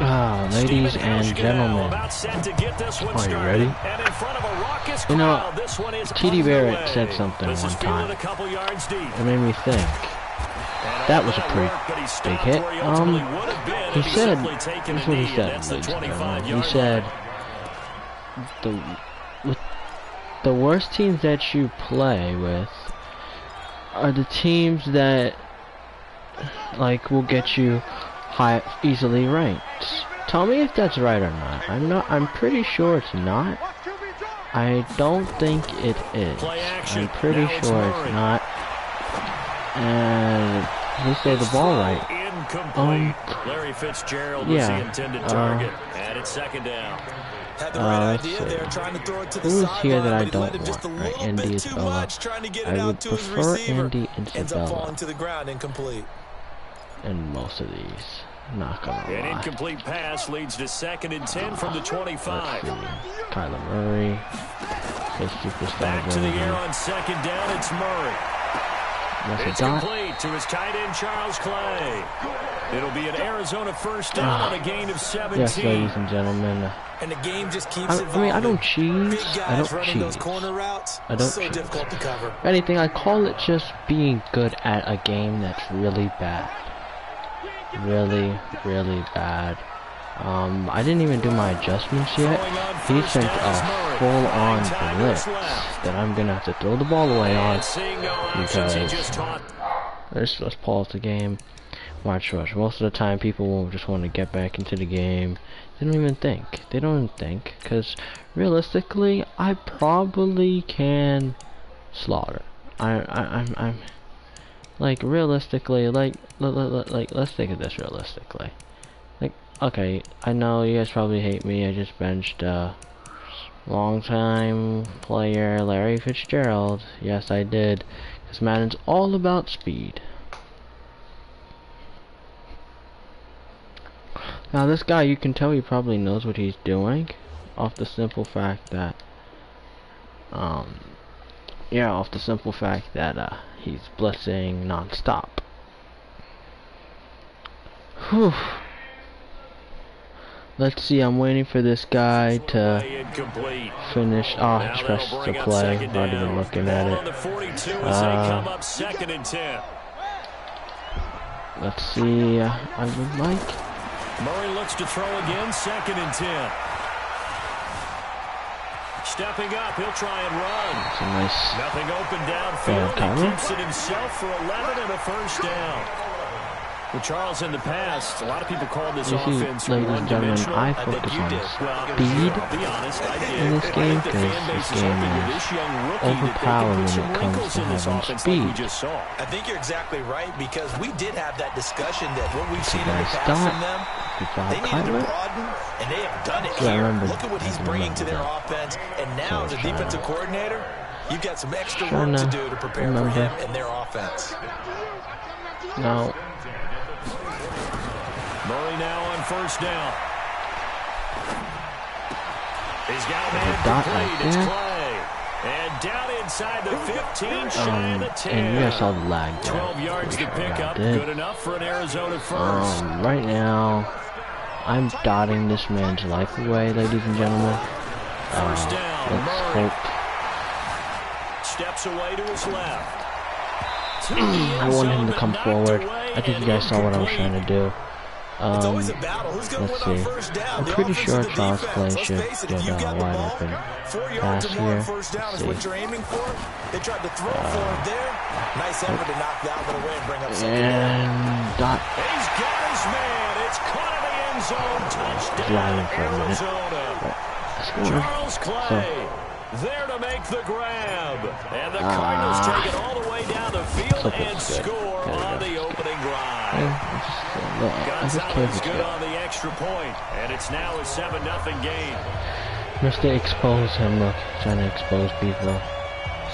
Ah, ladies and gentlemen, are you ready? You know, TD Barrett said something one time. It made me think. That was a pretty big hit. Um, he said, is what he said, ladies and gentlemen. He said, the, with the worst teams that you play with are the teams that, like, will get you high, easily ranked. Tell me if that's right or not. I'm not. I'm pretty sure it's not. I don't think it is. I'm pretty sure it's not. And he said the ball right. Um, Larry Fitzgerald yeah, was the intended uh, target. and it's second down. Had the Uh, right let's idea see. there, trying to throw it to the Who is here sideline, that I don't let just a want? Right, little Andy bit Isabella. too much, trying to get it I out would to his prefer receiver. Andy Ends up falling to the ground, incomplete. In most of these. Not gonna An lie. incomplete pass leads to second and 10 from the Let's 25. see. Kyler Murray. His superstar Back to the air on second down. It's Murray. That's It's complete to his tight end, Charles Clay. It'll be an Arizona first down ah. on a gain of 17. Yes, ladies and gentlemen. And the game just keeps I, evolving. I mean, I don't Big cheese. I don't running those corner routes. I don't so cheese. difficult to cover. If anything, I call it just being good at a game that's really bad. Really, really bad. Um, I didn't even do my adjustments yet. He sent a full-on blitz that I'm gonna have to throw the ball away on. Because- taught Let's let's pause the game. Watch, watch. Most of the time, people will just want to get back into the game. They don't even think. They don't even think. Because realistically, I probably can slaughter. I, I, I'm, I'm, like realistically, like, like, let's think of this realistically. Like, okay, I know you guys probably hate me. I just benched uh, longtime player Larry Fitzgerald. Yes, I did. Because Madden's all about speed. Now this guy, you can tell he probably knows what he's doing, off the simple fact that, um, yeah, off the simple fact that uh, he's blessing non-stop. Whew. Let's see, I'm waiting for this guy to finish. Oh, he pressed the play. Not even looking at it. the 42 as they Uh, come up second and 10. Let's see. I would like. Murray looks to throw again, second and 10. Stepping up, he'll try and run. It's a nice. Nothing open downfield. He keeps it himself for 11 and a first down. Well, Charles, in the past, a lot of people called this You see, offense ladies and gentlemen. I focus you on did. Speed be honest, I did. in this game think the because this game with is uh, this young rookie that they can overpowered when it comes to having offense like we speed. just saw. I think you're exactly right because we did have that discussion that what we've seen in the Nice past from them, Good job, they needed to Kyler. broaden, and they have done it Yeah, I here. remember- Look at what he's bringing to their that. offense, and now So as a defensive coordinator, you've got some extra Trying work to to do to prepare for him and their offense. Now, Murray now on first down. He's got a There's a man dot complete. right It's. Clay. And down inside the 15, shy um, of the 10. and you guys saw the lag there. 12 yards to pick up. Good enough for an Arizona first. Um, right now, I'm dotting this man's life away, ladies and gentlemen. First Uh, down, let's hope. Steps away to his left. I want him to come forward. I think you guys saw what I was trying to do. It's Um, always a battle. Who's going to let's see. first down? I'm pretty sure Charles? Clay should get a wide open pass here. first down Let's is what see. you're aiming for. They tried to throw for him there. Nice effort to knock that one away and bring up second. And dot. He's got his man. It's caught in the end zone. Touchdown, Lying for a minute. Arizona. Score. Charles Clay there to make the grab. And the Cardinals Ah. take it all the way down the field and score on the opening drive. Yeah, it's just, look, I just care if Gonzalez good on the extra point, and it's now a 7-0 game. Just to expose him, look, trying to expose people.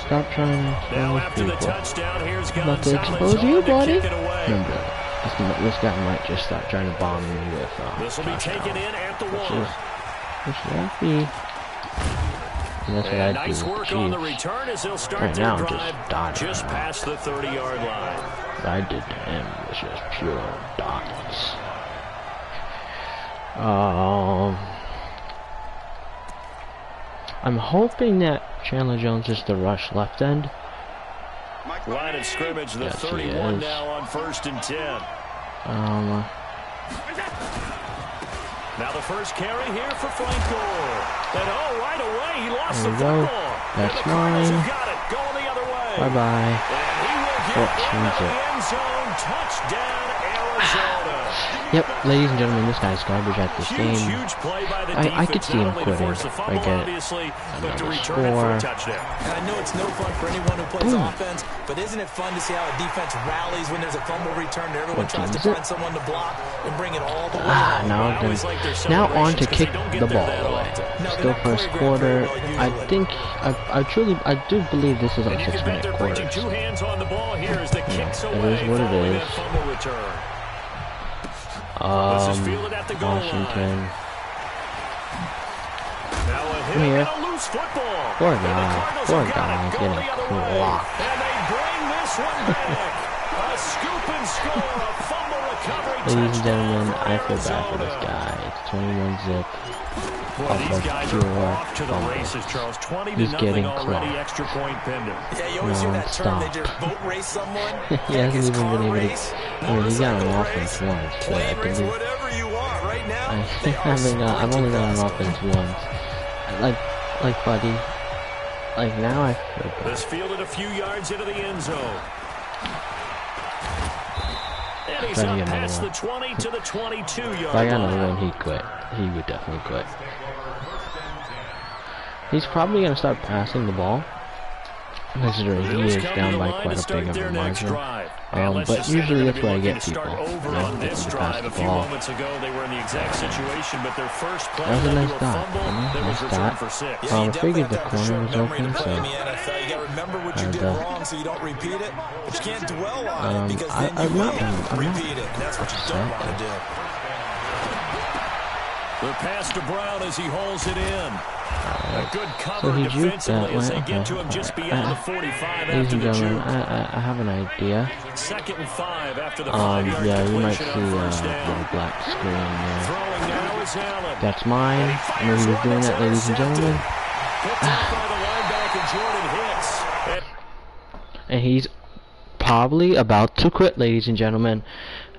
Stop trying to Now expose after the people. touchdown, here's I'm about to expose you, buddy. Remember, this, this guy might just start trying to bomb me with uh, This will be taken in at the which one. is, which might be. And that's what And I nice do with work on the return as they'll start Right now, I'm just just past the 30-yard line. What I did to him was just pure dots. Um, I'm hoping that Chandler Jones is the rush left end. Line of scrimmage, the yes, 31 now on first and 10. Um, now the first carry here for Frank Gore. And oh, right away, he lost the football. That's mine. Got it. Going the other way. Bye-bye. And he will get oh, into the end zone. Touchdown, Arizona. Yep, ladies and gentlemen, this guy's garbage at this huge, game. Huge play by the I, I could see him quitting. I get return score. it for a touchdown. And I know it's no fun for anyone who plays Boom. offense, but isn't it fun to see how a defense rallies when there's a fumble return and everyone what tries to find someone to block and bring it all the way ah, now, then, like now on to kick the ball away. Still first quarter. I think, I, I truly, I do believe this is a six-minute quarter. Two hands on the ball here as the kicks yeah, it is what it is. Um, Washington. Come here. Poor guy. Poor guy getting clocked. Ladies and gentlemen, I feel bad for this guy. It's 21 zip. Well, oh, these guys are off to the oh. races, Charles. 20 He's to getting already, extra point pending. Yeah, you always hear that term, they just boat race someone. he hasn't even been able to. I mean, he's got an offense once, but I believe. Right now, I haven't got. I've only got an offense once. Like, like, buddy. Like now, I feel bad. This fielded a few yards into the end zone. And he's up past the 20 to the 22 yard line. If I got another one, he'd quit. He would definitely quit. He's probably going to start passing the ball. Considering he is down by quite a big of a margin. Um, but usually that's where I get people. You know, get them to pass the ball. That was a nice dot. You know, nice dot. Um, I figured the corner was open, so... And, uh, so you don't repeat it, but you can't dwell on um, it because I, then I'm you not, will I'm repeat not it. And that's what you don't want to do. The pass to Brown as he holds it in. A good cover so he defensively as they okay. get to him just beyond the 45 Ladies after and the gentlemen, juke. I, I, I have an idea. Second and five after the Um, yeah, you might see uh, black screen there. Throwing now is Allen. That's mine. And I fires he was doing that, ladies and gentlemen. Picked up by the linebacker Jordan Hicks. And And he's probably about to quit, ladies and gentlemen.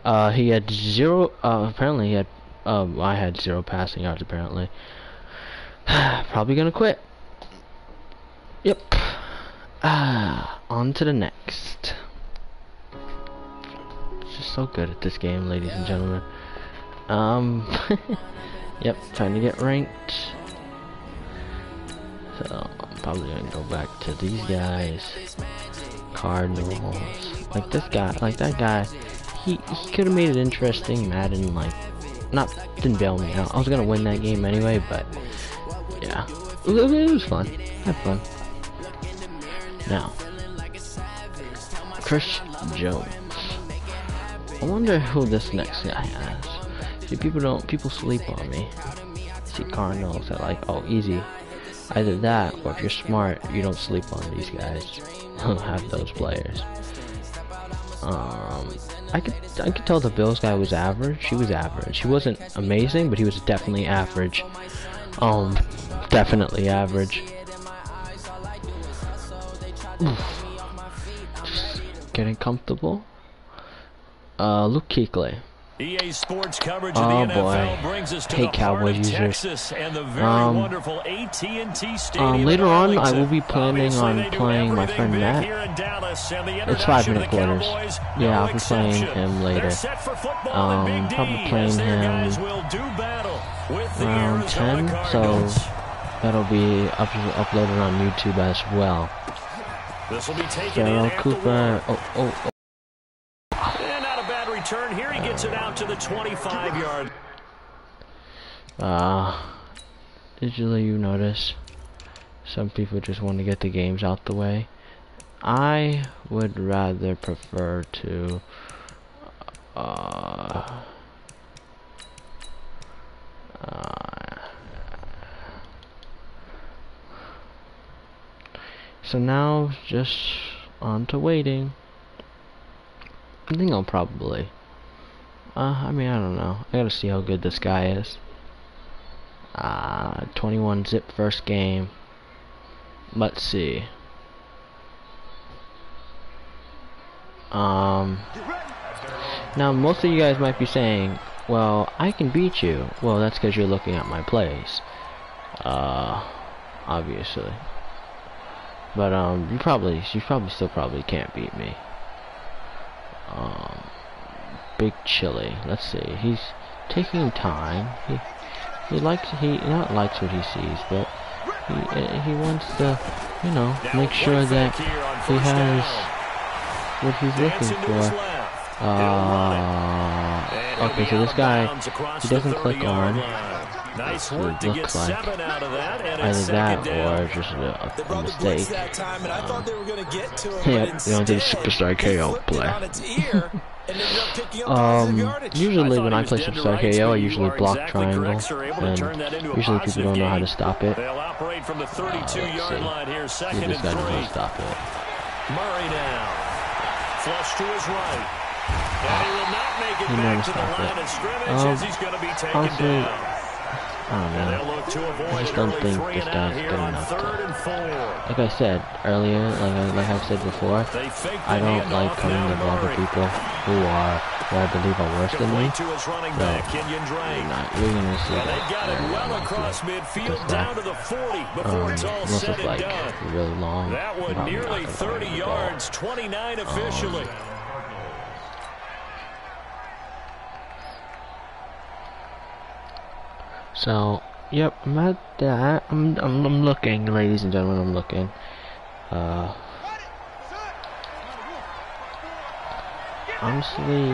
Uh, he had zero, uh, apparently he had, um, I had zero passing yards, apparently. probably gonna quit. Yep. Ah, on to the next. Just so good at this game, ladies and gentlemen. Um, yep, trying to get ranked. So, I'm probably gonna go back to these guys. Cardinals. Like this guy, like that guy, he, he could have made it interesting. Madden, like, not, didn't bail me out. I was gonna win that game anyway, but, yeah. It, was- it was fun. Had fun. Now, Chris Jones. I wonder who this next guy has. See, people don't, people sleep on me. See Cardinals, they're like, oh, easy. Either that, or if you're smart, you don't sleep on these guys. Who have those players. Um, I could, I could tell the Bills guy was average. He was average. He wasn't amazing, but he was definitely average. Um, definitely average. Just getting comfortable. Uh, Luke Kuechly. EA Sports coverage Oh, of the NFL boy. brings us to Hate the heart Cowboy of users. Texas and the very Um, wonderful AT&T Stadium. Um, later on, I will be planning Obviously, on playing my friend Matt. Dallas, It's five minute quarters. Cowboys, Yeah, I'll be playing him later. set for football Um, probably playing him guys will do battle with the around Arizona 10, so that'll be up uploaded on YouTube as well. This will be taken in Gerald at the Cooper. Oh, oh, oh. And not a bad return. Here he gets it out to the 25-yard. Uh, usually you notice some people just want to get the games out the way. I would rather prefer to uh, uh, so now just on to waiting. I think I'll probably uh, I mean I don't know. I gotta see how good this guy is. Uh, 21 zip first game. Let's see. Um, now most of you guys might be saying, well, I can beat you. Well, that's because you're looking at my plays. Uh, obviously. But, um, you probably, you probably still probably can't beat me. Um, Big Chili. Let's see. He's taking time. He, he likes, he not likes what he sees, but he, uh, he wants to, you know, make sure that he has what he's looking for. Uh, okay, so this guy, he doesn't click on. Nice work to get seven out of that, and Either that or just a, a mistake. yeah, you know, did superstar KO play. um, usually when I play superstar KO, I usually block triangle, and usually people don't know how to stop it. They'll operate from the 32-yard uh, line here, second See, this guy and doesn't stop it. Murray now. Flush to his right. And he will not make it back to the line it. of scrimmage Um, as he's going to be taken down. I don't know. they'll look to avoid I just don't think this guy's good enough to- third and four. Like I said earlier, like I, like I've said before, I don't like coming to to other people who are, who I believe are worse than me. No. You're not, you're gonna see that. they got it very well across midfield, down to the 40 before Um, it's all said and like done. really long. That one nearly 30 run the ball. yards, 29 officially. So, yep, I'm at that. I'm, I'm, I'm looking, ladies and gentlemen, I'm looking. Uh, honestly,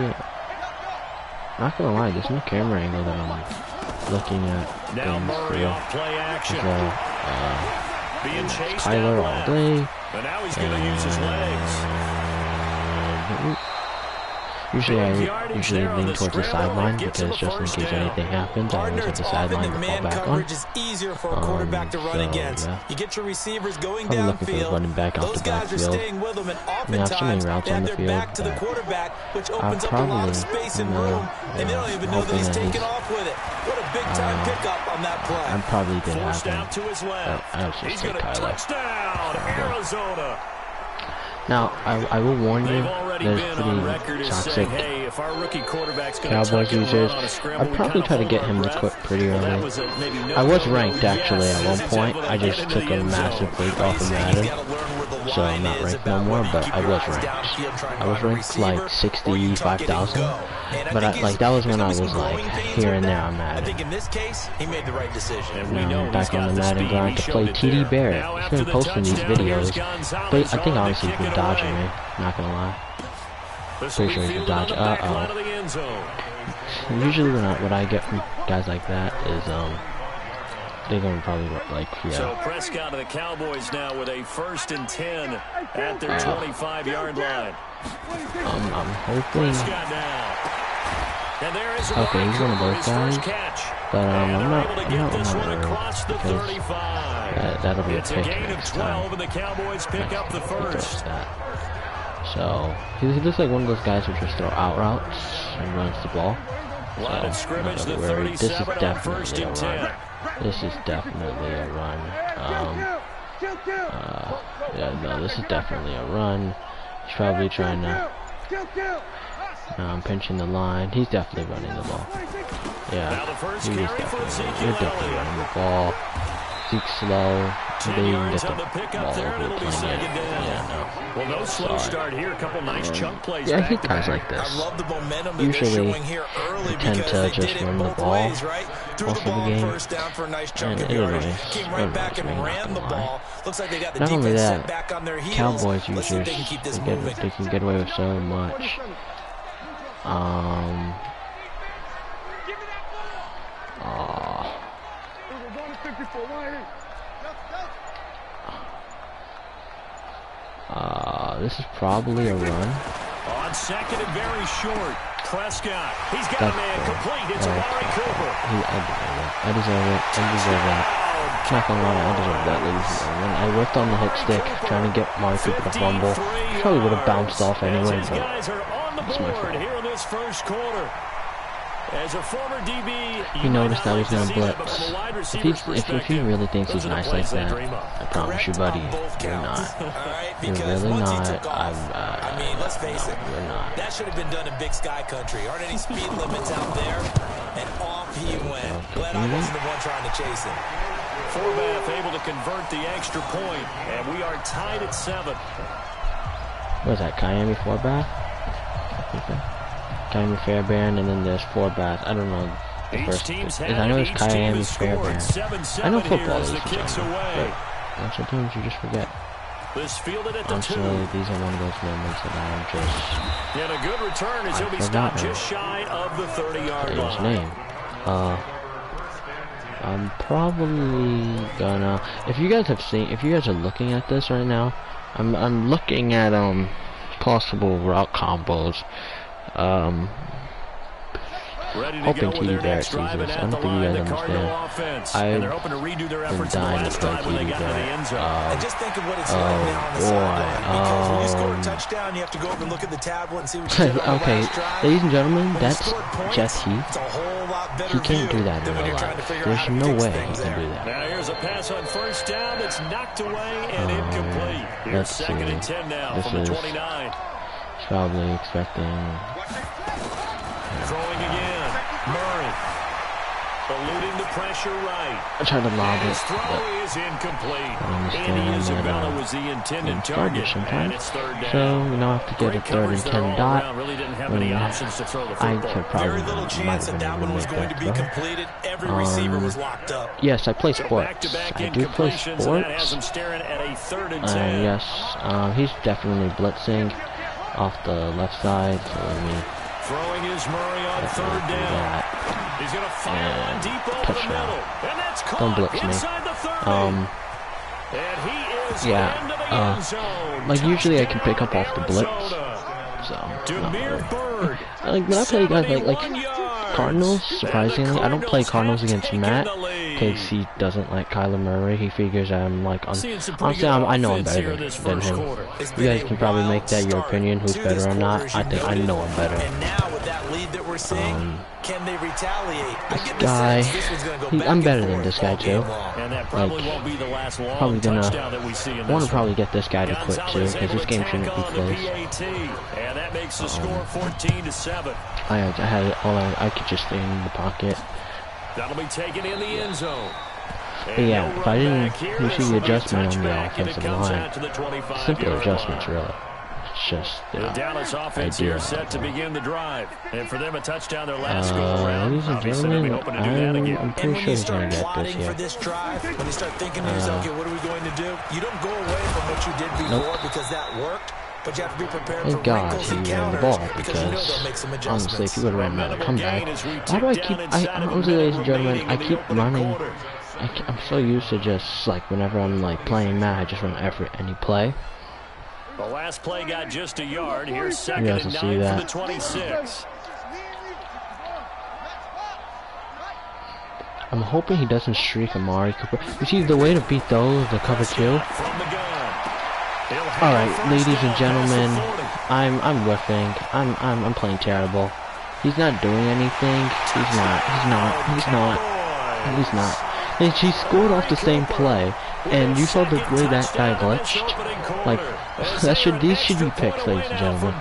not gonna lie, there's no camera angle that I'm looking at things Murray through. off play action. So, uh, Being Tyler all day. But now he's to use his legs. Usually I usually lean towards the sideline and gets him because just in case anything happens, I always have the sideline to fall back on. is easier for a quarterback to Um, run so, against. yeah. You get your receivers going I'm looking for downfield. running back off Those the backfield. staying with them, and We have so many routes they on the field back to the quarterback, which opens up a lot probably, of space and room, and they don't even know that he's taking off with it. What a big time uh, pickup on that play. I'm probably did have Forced him. out to his left. I was just He's to touchdown, Arizona. Now, I, I will warn you, there's been on record pretty toxic saying, hey, if our rookie quarterback's going to Cowboys users. run on a scramble, I'd probably try to get him to quit pretty early. was a maybe no I was ranked actually at one point. I just took a massive break off of Madden. Gotta learn where the so I'm not ranked no more, but I was ranked. downfield trying to I was ranked like receiver, or you tuck it and 65,000. go. And I But I, like that was when I was gonna be some like here and there that. on I Madden. think in this case, he made the right decision. And we know I'm he's back got on the the Madden grind to play it TD there. Barrett. Now He's been posting these videos, but I think on honestly he's kick been dodging away. me. Not gonna lie. Pretty sure be he's a fielded dodge. Uh-oh. line of the end zone. Usually when I, what I get from guys like that is um they're gonna probably like yeah. So Prescott of the Cowboys now with a first and 10 at their Uh, 25-yard line. Um, I'm hoping, Prescott now. And there is Okay, he's gonna guys, catch. but um, I'm not, I'm not this I'm one not worried the because 35. that, that'll be a It's a pick gain of next 12, time. and the Cowboys pick up the first. So he, he looks like one of those guys who just throw out routes and runs the ball. Line of So, scrimmage, the really worried. This is 37 first definitely a and run. 10. This is definitely a run. Um, uh, yeah, no, this is definitely a run. He's probably trying to. Um, pinching the line. He's definitely running the ball. Yeah, he is definitely. You're definitely running the ball. Zeke's slow. 10 They yards get the ball there, over the it'll plane. second down. Yeah, Well, no slow Sorry. start here. A couple nice Um, chunk plays yeah, I hate guys like this. I love the momentum Usually, they're here early they tend to just run the ball ways, right? Threw the of the ball game. first down for a nice chunk And of yardage. annoys- Came right back and ran the ball. Looks like they got the Not defense that, set back on their heels. Cowboys Let's see if they can keep they get moving. they can get away with so much. Um. aw. Uh, this is probably a run. On second and very short. Prescott. He's got a That's man complete. It's Uh, Amari Cooper. He, I deserve it. I deserve it. I deserve that. Not gonna lie, I deserve that, ladies and gentlemen. I worked on the hit stick, trying to get Mark Cooper to fumble. Probably would have bounced off anyway, but guys are on the it's my fault. here in this first quarter. As a former DB, he noticed I was gonna blitz. If, he's, if, if he really thinks he's nice like that, I promise you, buddy, you're not. You're really not. I'm, uh, I mean, let's face no, it. You're not. That should have been done in Big Sky Country. Aren't any speed limits out there? And off he went. Glad I wasn't the one trying to chase him. Forbath able to convert the extra point, and we are tied at seven. Was that, Miami Forbath? Miami Fairbairn, and then there's Forbath. I don't know the Each first. team's I know it's Each team Miami has scored. Fairbairn. 7-7 I know football is the kicks away. but sometimes you just forget. This fielded at the two. these are one of those moments that I'm just And a good return as he'll be stopped just shy of the 30-yard say his line. name. Uh, I'm probably gonna. If you guys have seen, if you guys are looking at this right now, I'm I'm looking at um possible route combos. Um, Ready to Hoping go with their TD Barrett sees drive this. I at don't the think you line, guys the Cardinal understand. offense. I've and they're hoping to redo their been efforts in the dying to play drive TD to the Barrett. end zone. Um, And just think of what it's oh, like now on the boy. sideline. Because when you score a Um, touchdown, you have to go over and look at the tablet and see what you did on the okay, drive. ladies and gentlemen, When that's scored points, Jeff Heath. It's a whole lot better He can't do that in than when real you're trying to life. There's out how to no way he can there. do that. Now here's a pass on first down that's knocked away and Um, incomplete. Here's let's second see. and 10 now This from the is- 29. He's probably expecting. Throwing again. Murray. Eluding the pressure right. I tried to lob And it, his throw but is incomplete. I understand Andy that, Isabella uh, was the intended target, sometimes. it's third down. So we now have to get Great a third and ten dot. Really didn't have any options to throw the I could probably Very little might chance have that that one was going to be that throw. completed. Every receiver Um, was locked up. Yes, I play So sports. back-to-back I do play incompletions, and that has sports. him staring at a third and Uh, yes, uh, he's definitely blitzing off the left side. So let me Throwing is Murray on third do down. that. He's going to fire one deep over touchdown. the middle. And that's caught Don't blitz me. inside the 30. Um, and he is yeah, uh, like usually I can pick up off the blitz. So really. Like when I play guys like like Cardinals, surprisingly, I don't play Cardinals against Matt the lead. because he doesn't like Kyler Murray. He figures I'm like un- Seeing some pretty honestly I'm, I know I'm better than, this than first him. You guys can probably make that your opinion, who's better or not. I think I know I'm better. And now with that lead that we're seeing, Um, can they retaliate? I guy, sense this one's going to go he- I'm better than this guy too. long. And that probably Like, won't be the last long probably gonna touchdown that we see in I this want to probably get this guy to quit too because this game shouldn't be close. PAT, and that makes the Um, score 14 to 7. I I had all I, I could just stay in the pocket. That'll be taken in the end zone. But yeah, no if I didn't you see the will be a adjustment on the touchback, and it offensive line, out to the 25 simple adjustments really. It's just The uh, Dallas offense here set to begin the drive. And for them, a touchdown their last Uh, go around. ladies and Obviously, they'll be gentlemen, hoping to do that I'm, again. I'm And pretty when sure you he's start gonna get this plotting for here. this drive, when you start thinking to yourself, Uh, okay, what are we going to do? You don't go away from what you did before Nope. because that worked. But you have to be prepared Thank for God wrinkles he and ran the ball because you know because make some honestly, if adjustments. he would have ran another Minimal comeback, gain why do I keep? I inside of a honestly, ladies and gentlemen, I remaining in the keep running. quarter. I, ke- I'm so used to just like whenever I'm like playing Matt, I just run every any play. The last play got just a yard. Here's second guys and will see nine from that. the 26. I'm hoping he doesn't streak Amari Cooper. You see, the way to beat those, the cover two. From the gun. He'll have All right, ladies and gentlemen, I'm I'm whiffing. I'm I'm I'm playing terrible. He's not doing anything. He's not. He's not. He's not. He's not. And she scored off the same play, and you saw the way that guy glitched. Like that should these should be picks, ladies and gentlemen.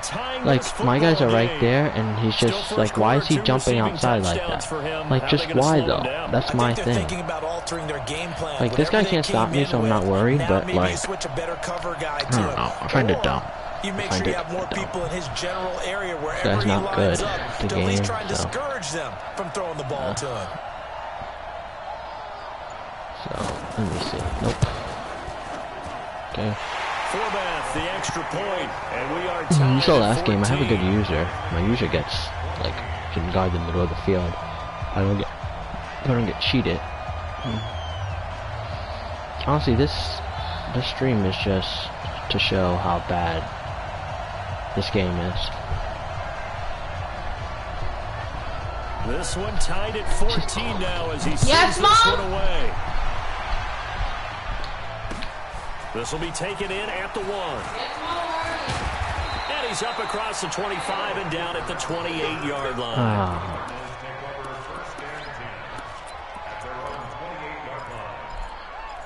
Like my guys are right there, and he's just like, why is he jumping outside like that? Like just why though? That's my thing. thinking about altering their game plan. Like, this guy can't stop me, so I'm not worried, but, like, switch a better cover guy I don't know. I find it dumb. You make sure you have more people in his general area wherever he not good up the to at least game, try and so. discourage them from throwing the ball to him. So let me see. Nope. Okay. Forbath, the extra point, and we are You saw at last game. I have a good user. My user gets like can guard the middle of the field. I don't get. I don't get cheated. Hmm. Honestly, this this stream is just to show how bad this game is. This one tied at 14 now as he sends Yes, this one away. This will be taken in at the one. And he's up across the 25 and down at the 28-yard line. Ah.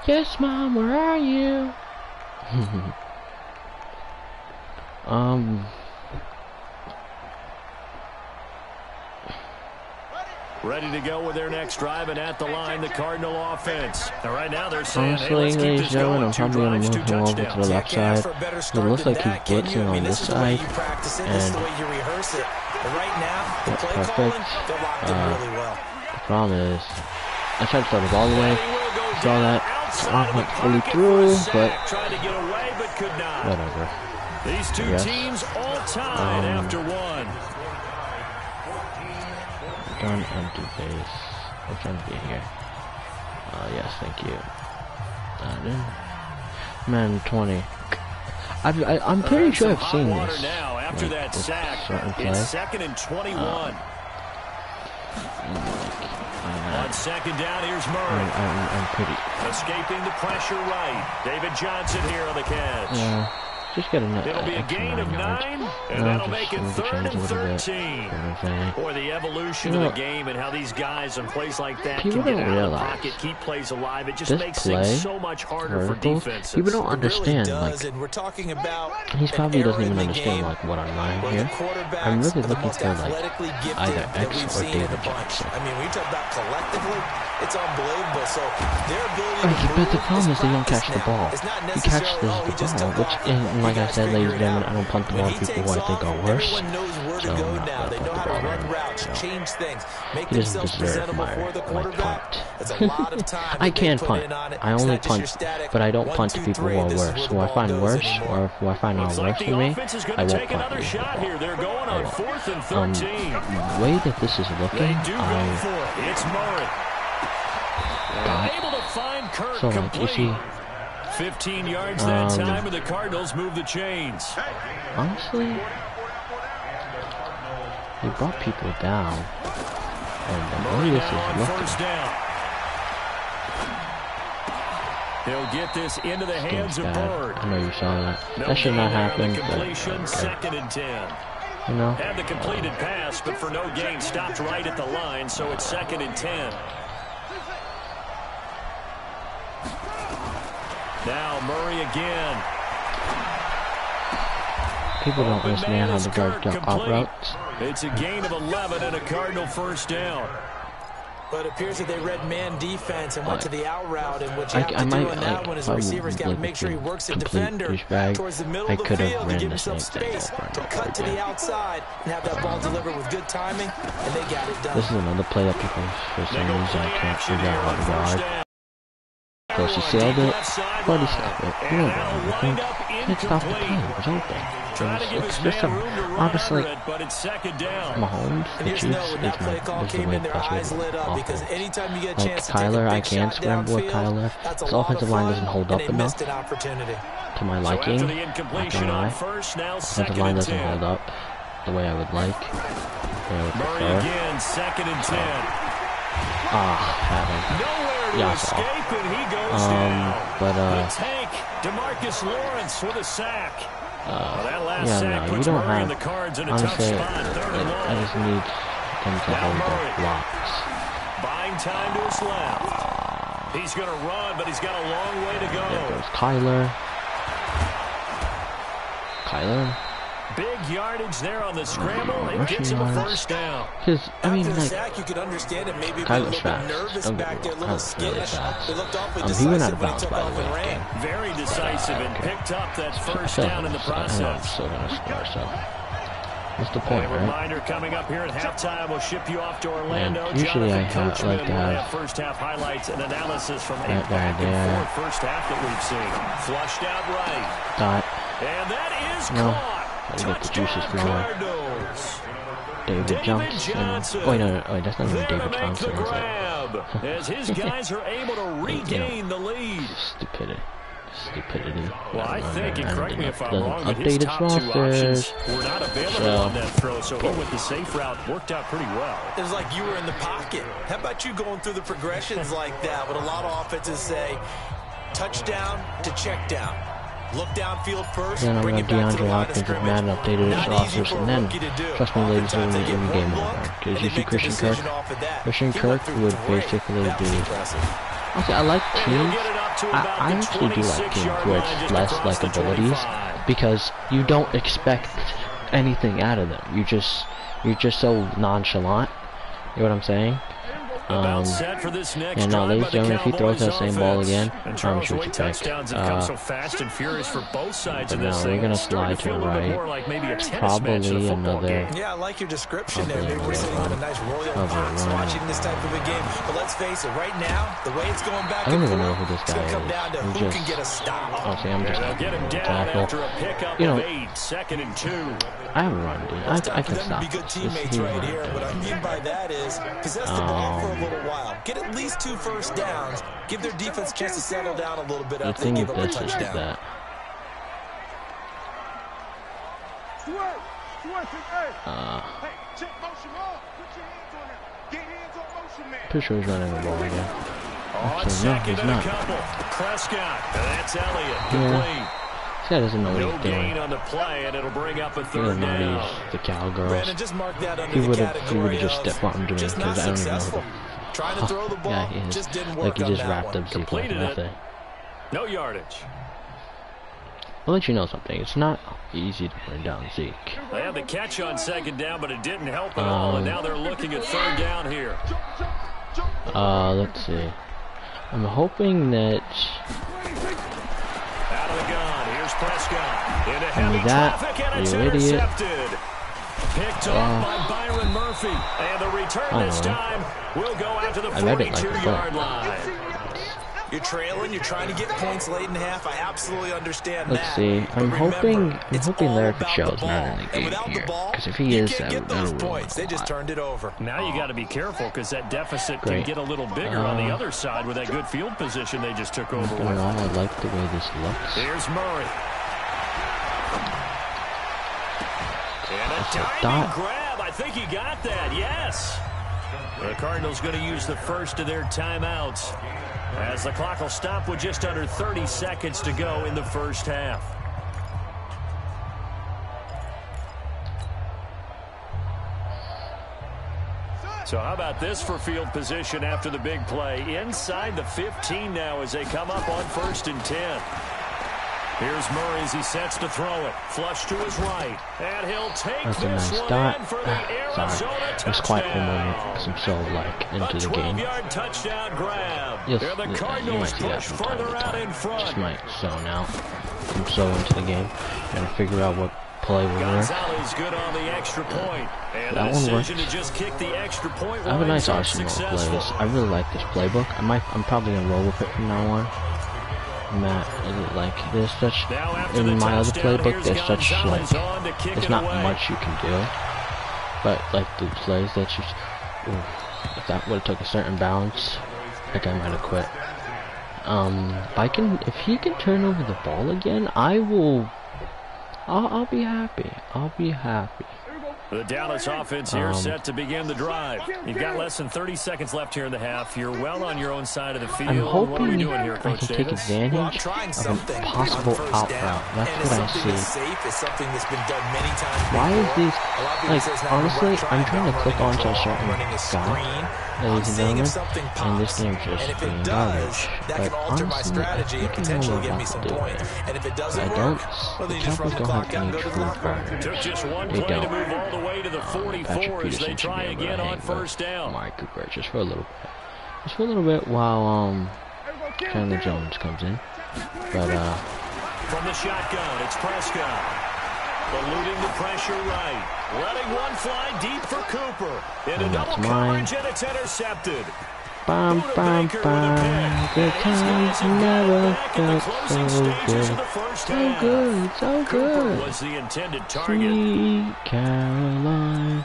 Yes, Mom, where are you? um... Ready to go with their next drive and at the line, the Cardinal offense. And right now they're saying, Honestly, hey, let's keep ladies and this gentlemen, going. I'm Two probably going drives, to two move him over to the left side. for a better It looks like he's that, can you? blitzing I mean, on this this is the way side. you practice it. This is the and- way you rehearse it. But right now, the play perfect. calling, they're locked in Uh, really well. The problem is, I tried to start it all the way. He will go Saw that. outside Arm of went fully through, but sack. Tried to get away, but could not. whatever. These two teams all tied Um, after one. Gun empty base. I'm trying to be here. Uh, yes, thank you. Uh, Man, 20. I've, I, I'm pretty sure I've seen this. now after like, that sack. It's second and 21. And, like, I'm, On second down, here's I'm, Murray. I'm, I'm pretty. Escaping the pressure right. David Johnson here on the catch. Yeah. Just get a nut. It'll be a gain of nine yards. nine, No, and that'll make it third and a little bit. 13. You know what I'm saying? Boy, the evolution You know, of the game and how these guys in plays like that people can get out of the pocket, keep plays alive. It just this makes play, things so much harder for verticals, defenses. people don't It understand, really does, like, and we're talking about He's an probably doesn't even understand game like what I'm lying here. I'm really looking for like either that X we've or seen in a David bunch. Johnson. I mean, we talk about collectively, it's unbelievable. So their ability But, to but the problem is they don't catch the ball. It's catch He catches necessarily, oh, the ball, which, and like I said, ladies and gentlemen. I don't punt the ball. he People takes I think are worse. Everyone knows where to So, go no, now. no, They no, know how no, to run routes, no. change things, make He doesn't themselves deserve presentable my- for the my quarterback. punt. That's a lot of time. I can punt. I only not just your punt, but I don't punt to people who are worse. Who I find worse, or who I find are worse for me, I won't punt another you. shot. They're going on fourth and Um, 13. the way that this is looking, I. It's Murray. Got Able to find Kirk so like see, 15 yards that Um, time, and the Cardinals move the chains. honestly, they brought people down, and the way Murray this now on is looking. He'll get this into the hands of. Bird. I know you saw that. No That should not happen, but okay. second and 10. you know. Had the completed pass, but for no gain, stopped right at the line, so it's second and 10. Now Murray again. People don't Open understand man how is the guard jump out routes. It's a gain of 11 and a Cardinal first down. But it appears that they read man defense and went to the out route, and what you I- have to I do might, on that like, one is if I the receivers got to make sure he works the complete defender douchebag, towards the middle I of the field to give himself space to cut to the outside and have that ball delivered with good timing, and they got it done. This is another play that people, for some Nickel reason, play can't figure out on how to guard. So she Deep sailed it, left sideline. but he stopped it. You And know that'll what? wind up Can't stop the play. It was open. To It's, just man a, room to run honestly, but it's second down. Mahomes, the Chiefs, no, when that is, my, is the came way in, their eyes to lit up because anytime you get a Like to Kyler, I can't scramble with Kyler. His offensive line doesn't hold up enough missed an opportunity. to my liking. Not gonna lie. Offensive line doesn't hold up the way I would like. The way I would Murray prefer. again, second and 10. Ah, had him. Nowhere to Yeah, I saw. escape, and he goes Um, down. but, uh, the tank, Demarcus Lawrence with a sack. Uh, that last yeah, sack no, you puts don't Murray in have. the cards in a Honestly, third and I, I just need them to hold the blocks. Buying time to his left. He's going to run, but he's got a long way to go. There goes Kyler. Kyler. Big yardage there on the scramble. It gets him a first down. Because, I mean, After like, sack, you could understand it. Maybe a Kyler's little bit fast. nervous Don't get me there, a wrong, little Kyler's really fast. Looked awfully Um, he went out decisive of bounds, by the off and way, ran. again. Very decisive and picked up that first down in the process. I know I'm process. still going to score, so. What's the A point, right? reminder coming up here at halftime. We'll ship you off to Orlando. And usually I Jonathan ha- Coachman like to have have first half highlights and analysis from a that guy back and forth first half that we've seen. Flushed out right. Dot. And that is No. Caught. Gotta get the juices flowing. David, David Johnson. Johnson. Oh, wait, no, no, wait, that's not even David Johnson, is it? as his guys are able to regain the lead. Stupidity. Stupidity. Well, I don't think, and man. correct me if I'm Doesn't wrong, but his top its two options were not available So- on that throw, so he went the safe route. Worked out pretty well. It was like you were in the pocket. How about you going through the progressions like that? What a lot of offenses say, touchdown to check down. Look downfield first, Then I'm going to DeAndre Hopkins and. Madden updated easy rosters, and then, trust me, ladies and Oftentimes they gentlemen, get it would be game one over. Because you see Christian Kirk, off of that. Christian Kirk would basically be... was do impressive. Honestly, I like teams. I, I actually do like teams where it's less like abilities because you don't expect anything out of them. You just you're just so nonchalant. You know what I'm saying? Um, and now, ladies and gentlemen, if he throws that same ball again, I'm sure he picked. Uh, so fast and furious for both sides but now we're gonna slide to the right. Like maybe probably another. Yeah, I like your description there. Maybe we're sitting on a nice royal box watching this type of a game. But let's face it, right now, the way it's going back I don't even know who this it's guy gonna come is. down to Who who just- can get a stop. Honestly, I'm just They'll get him down tackle. after a pickup You know, of eight, second and two. I have a run, dude. I, I can stop. to be good this. teammates He's right not here. What I mean by that is possess the ball for a little while. Get at least two first downs. Give their defense a chance to settle down a little bit The after they thing give with up a this is touchdown. that Stuart, Stuart, hey, uh, check motion on. Put your hands on him. Get hands on motion, man. pretty sure he's running the ball again. On Actually, no, second he's and a not. couple. Prescott. That's Elliott. Yeah. Complete. This guy doesn't know what No he's gain doing. on the play, and it'll bring up a He third doesn't know down. he's the cowgirls. Brandon, just mark that under He would have. He would have just stepped what I'm doing just because I don't even know. successful. Who Trying to throw the ball yeah, he just didn't work like he on just that wrapped one. up Completed it. nothing. No yardage. I'll let you know something. It's not easy to bring down Zeke. They had the catch on second down, but it didn't help at all, and Um, now they're looking at third down here. Uh, let's see. I'm hoping that Out of the gun, here's Prescott. Into heavy that, traffic, and it's you idiot. Intercepted. Picked Uh, by Byron Murphy. And the return this don't know. time will go out to the I read it like a 42-yard book. line. You're trailing. You're trying to get points late in half. I absolutely understand Let's that. see. I'm remember, hoping- I'm hoping all Larry about Fitzgerald's the not ball. in the game here, Because if he you is, can't that- get that'll ruin points. They just turned it over. Now you got to be careful because that deficit can get a little bigger on the Uh, other side with that good field position they just took I'm over not gonna with. I like the way this looks. Here's Murray. That's a dot. grab. I think he got that. Yes. The Cardinals going to use the first of their timeouts as the clock will stop with just under 30 seconds to go in the first half. So how about this for field position after the big play? Inside the 15 now as they come up on first and 10. Here's Murray as he sets to throw it. Flush to his right. And he'll take That's a nice one dot. for the ah, Arizona Sorry, quiet for a moment because I'm so like into the a game. 12-yard touchdown grab. Yes, Here the you might Cardinals see that push from time to further out time. in front. Just might zone out. I'm so into the game, trying to figure out what play work. Gonzalez good on the extra point. And That one decision worked. to just kick the extra point I have a nice arsenal of plays. I really like this playbook. I might, I'm probably gonna roll with it from now on. Matt, is it like there's such in my other playbook? There's such like on to kick there's not away. much you can do, but like the plays that you, ooh, if that would have took a certain bounce, like I might have quit. Um, if I can, if he can turn over the ball again, I will. I'll, I'll be happy. I'll be happy. The Dallas offense here Um, set to begin the drive. You've got less than 30 seconds left here in the half. You're well on your own side of the field. I'm what are we doing here, I Coach can take Davis? advantage Well, of something a possible out route. That's what I see. safe. It's something that's been done many times Why is before. these A lot of people like say it's not a honestly? I'm trying to click running onto a certain I'm running a guy. I'm ladies and seeing if gentlemen, something and this pops, game's just and if being it does, garbage. that But can alter my honestly, strategy I and think I know potentially what me some to do points. here. And if it I doesn't don't. work, well, The then you just run Cowboys the don't have clock out and any go to the true third Took just one They play to don't. Move all the way to the Um, Patrick 44 as they try be able to again on first down. Mike Cooper just for a little bit. Just for a little bit while um Chandler Jones comes in. But uh From the shotgun, it's Prescott. Eluding the pressure right. Letting one fly deep for Cooper. Into double mine. coverage, and it's intercepted. A bam pick. good times never felt so good. So good, so good. was the intended target. Sweet Caroline,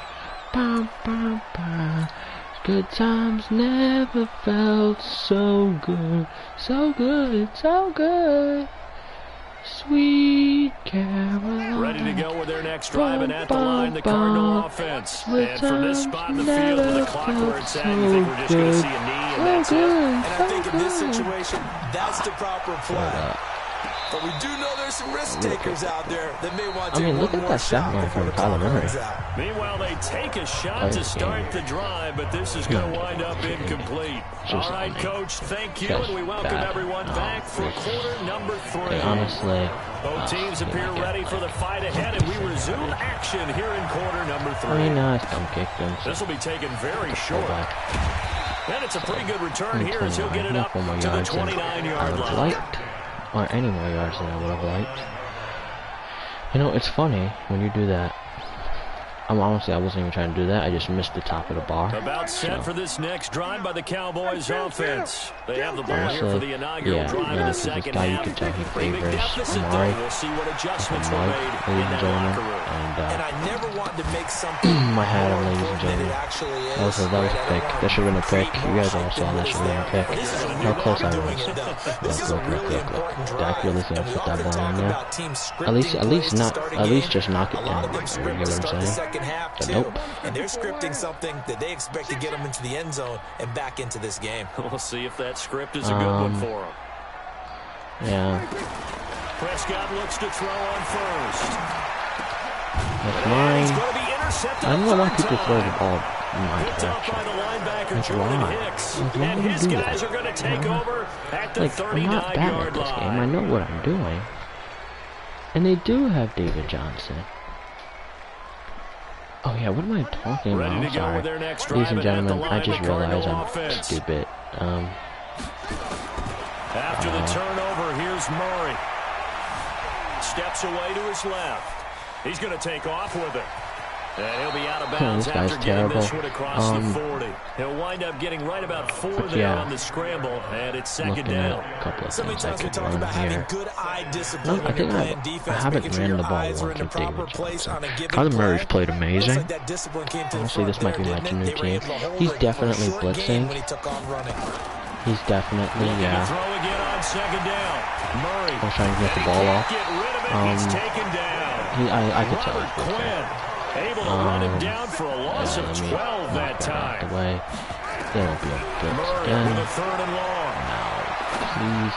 bam, bam, bam. Good times never felt so good, so good, so good. Sweet Caroline. Ready to go with their next drive and at the line, the Cardinal offense. And from this spot in the field with the clock where it's at, you think we're just going to see a knee and So that's it? good, And I think so in this situation, that's the proper play. Uh, But we do know there's some risk takers out there that may want to I mean, look at that shot man from Kyler Murray. Meanwhile, they take a shot to start the drive, but this is going to wind up incomplete. All right, Coach, thank you, and we welcome everyone back for quarter number three. honestly, both teams appear ready for the fight ahead, and we resume action here in quarter number three. I mean, nice dumb kick them. This will be taken very short. And it's a pretty good return here as he'll get it up to the 29-yard line. Liked, or any more yards than I would have liked. You know, it's funny when you do that. I'm honestly, I wasn't even trying to do that. I just missed the top of the bar. About set so. for this next drive by the Cowboys offense. They have the ball honestly, here for the inaugural yeah, drive yeah, in the second guy half. you can tell he They make the favors Amari. We'll see what adjustments were made in and that locker room. and uh, And I never wanted to make something my hat on, ladies and gentlemen. is. That was a, that was a pick. That should have been a pick. You guys all saw that should have been a pick. How close I was. This is a Look, look, look, look. I drive. really think I put that ball in there? At least, at least not. At least just knock it down. You get what I'm saying? But nope. and they're scripting something that they expect to get them into the end zone and back into this game. We'll see if that script is a good one Um, for him. Yeah, Prescott looks to throw on first. that's mine. going to be intercepted I don't know why people throw the ball in my direction. the linebacker, Like, why? Hicks. Like, why and would you do guys that? are going to take You know? over at the Like, I'm not bad 39-yard at this game. I know what I'm doing. And they do have David Johnson. Oh yeah, what am I talking about? I'm sorry. with their next Ladies and drive, and at the gentlemen, I just realized I'm stupid. Um, After the turnover, here's Murray. Steps away to his left. He's going to take off with it. And he'll be out of bounds this guy's after getting this one across Um, the 40. He'll wind up getting right about four there yeah. on the scramble, and it's second down. a couple of So many things I times we could talk run about having here. good eye discipline No, I when you're think I- playing I haven't making sure ran the ball once in the with proper David Johnson. on a given Kyler. Murray's played amazing. like that discipline came to the Honestly, front this might be my didn't new team. able to hold He's it for a definitely short gain blitzing. When he took off running. He's definitely, yeah. throw again on second down. Murray. I'm trying to get the ball off. Get rid of it. He's Um, taken down. He, I, I could tell. He's. Quinn able to run him Um, down for a loss Yeah, of 12 that that time. the way. There won't be a blitz Murray again. with a third and long. Now, please.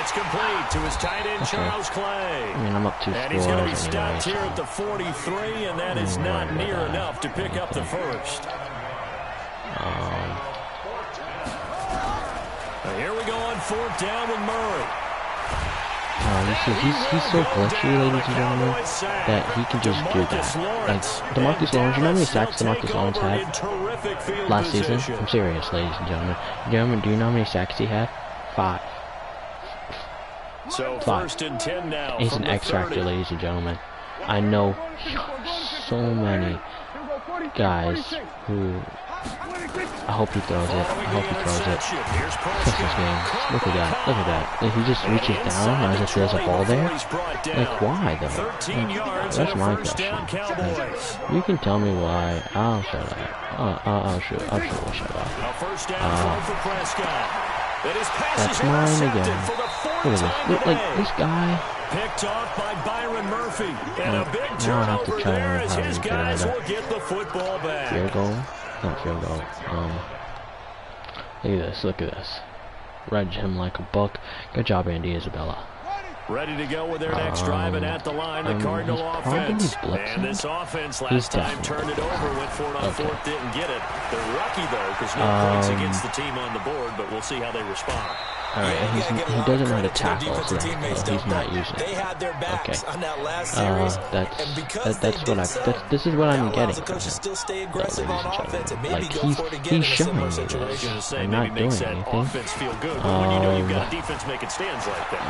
It's complete to his tight end, Okay. Charles Clay. I mean, I'm up two And scores he's going to be anyway, stopped here so- at the 43, and that is not near right. enough to pick up the first. Um, Now here we go on fourth down with Murray. Oh, this he's, he's so glitchy, ladies and gentlemen, that he can just do that. Like, DeMarcus Lawrence, you know how many sacks DeMarcus Lawrence had last season? I'm serious, ladies and gentlemen. Gentlemen, do you know how many sacks he had? Five. So Five. first and 10 now. He's an X factor, ladies and gentlemen. I know so many guys who. I hope he throws it. I hope he throws it. Trust this game. Look at that. Look at that. Like, he just reaches down as if there's a ball there. Like, why though? Like, that's my question. Cowboys. You can tell me why. I'll shut up. Uh, I'll, I'll shut. I'll shut, I'll shut up. Uh, his That's mine again. Look at this. Look, like this guy. Picked off by Byron Murphy. And a big now I have to turnover there as his guys will get the football back. Field goal. Not field goal. Um. Look at this. Look at this. Reg him like a buck. Good job, Andy Isabella. Ready to go with their next drive and at the line, the um, Cardinal offense. And this offense last time turned it over, went for it on Okay. fourth, didn't get it. They're lucky though, because no points Um, against the team on the board, but we'll see how they respond. All right, Yeah, he's, gotta give a he doesn't know how to credit to their tackle, so defensive that's teammates, so he's don't using it. had their backs Okay. on Uh, that's that, that's what I. so, That's, this is what I'm getting. from him. still So, ladies and offense and maybe gentlemen, like he's he's showing similar me I was situation. this. going to say, I'm not doing anything. offense feel good, but when you know you've got a Um, defense making stands like that.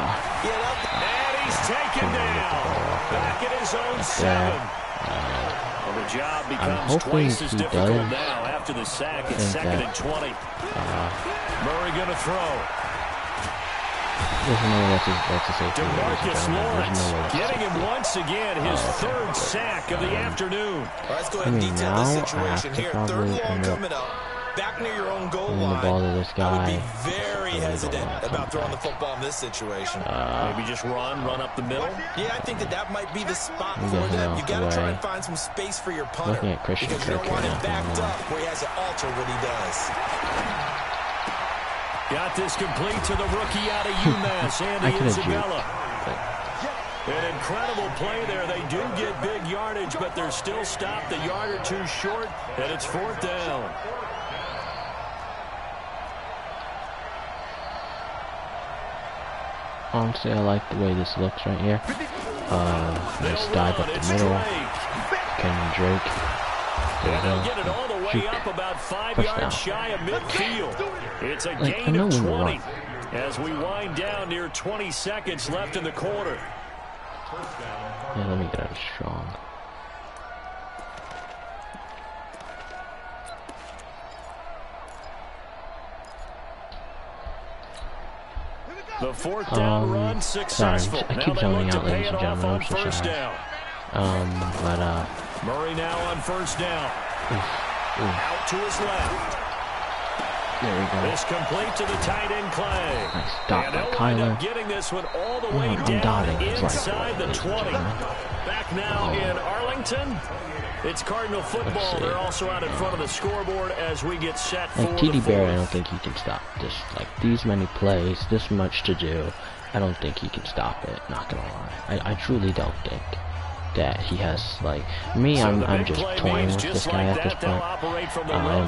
Yeah, that, And he's taken Couldn't really get the ball down. off there. Back at his own Like seven. that. Well, the job becomes hoping twice as he difficult does now after the sack. It's think second that, and 20. Uh, Murray going to throw. There's no way that's a, that's a safety, Demarcus Lawrence no way getting him once again, his Oh, okay. third sack of the afternoon. All right, let's go I ahead and mean, detail now this I have situation to here. Third probably long end up coming up. Back near your own goal throwing the line. ball to this I would be very Really hesitant about throwing the football in this situation. Uh, Maybe just run, run up the middle. Yeah, I think that that might be the spot for getting them. You got to try and find some space for your punter. Looking at Christian because you don't Kirk want him now, backed up where he has to alter what he does. Got this complete to the rookie out of UMass, Andy Isabella. An incredible play there. They do get big yardage, but they're still stopped a yard or two short, and it's fourth down. Honestly, I like the way this looks right here. Uh, nice dive up the middle. Kenyon Drake. There get it all up about five First yards shy of midfield. It's a like, gain of 20 as we wind down near 20 seconds left in the quarter. Yeah, let me get out strong. The fourth down um, run successful. Sorry, I keep zoning out, ladies and gentlemen. I'm so sorry. Down. Um, but uh. Murray now on first down. Oof, oof. Out to his left. There we go. This complete to the tight end Clay. Nice dot by Kyler. Getting this one all the way down inside the 20. Back now oh. in Arlington. It's Cardinal football. They're also out in front of the scoreboard as we get set for like TD Barrett, I don't think he can stop this. Like these many plays, this much to do. I don't think he can stop it. Not gonna lie, I, I truly don't think that he has like me. So I'm I'm just toying with this guy like at this point. Um,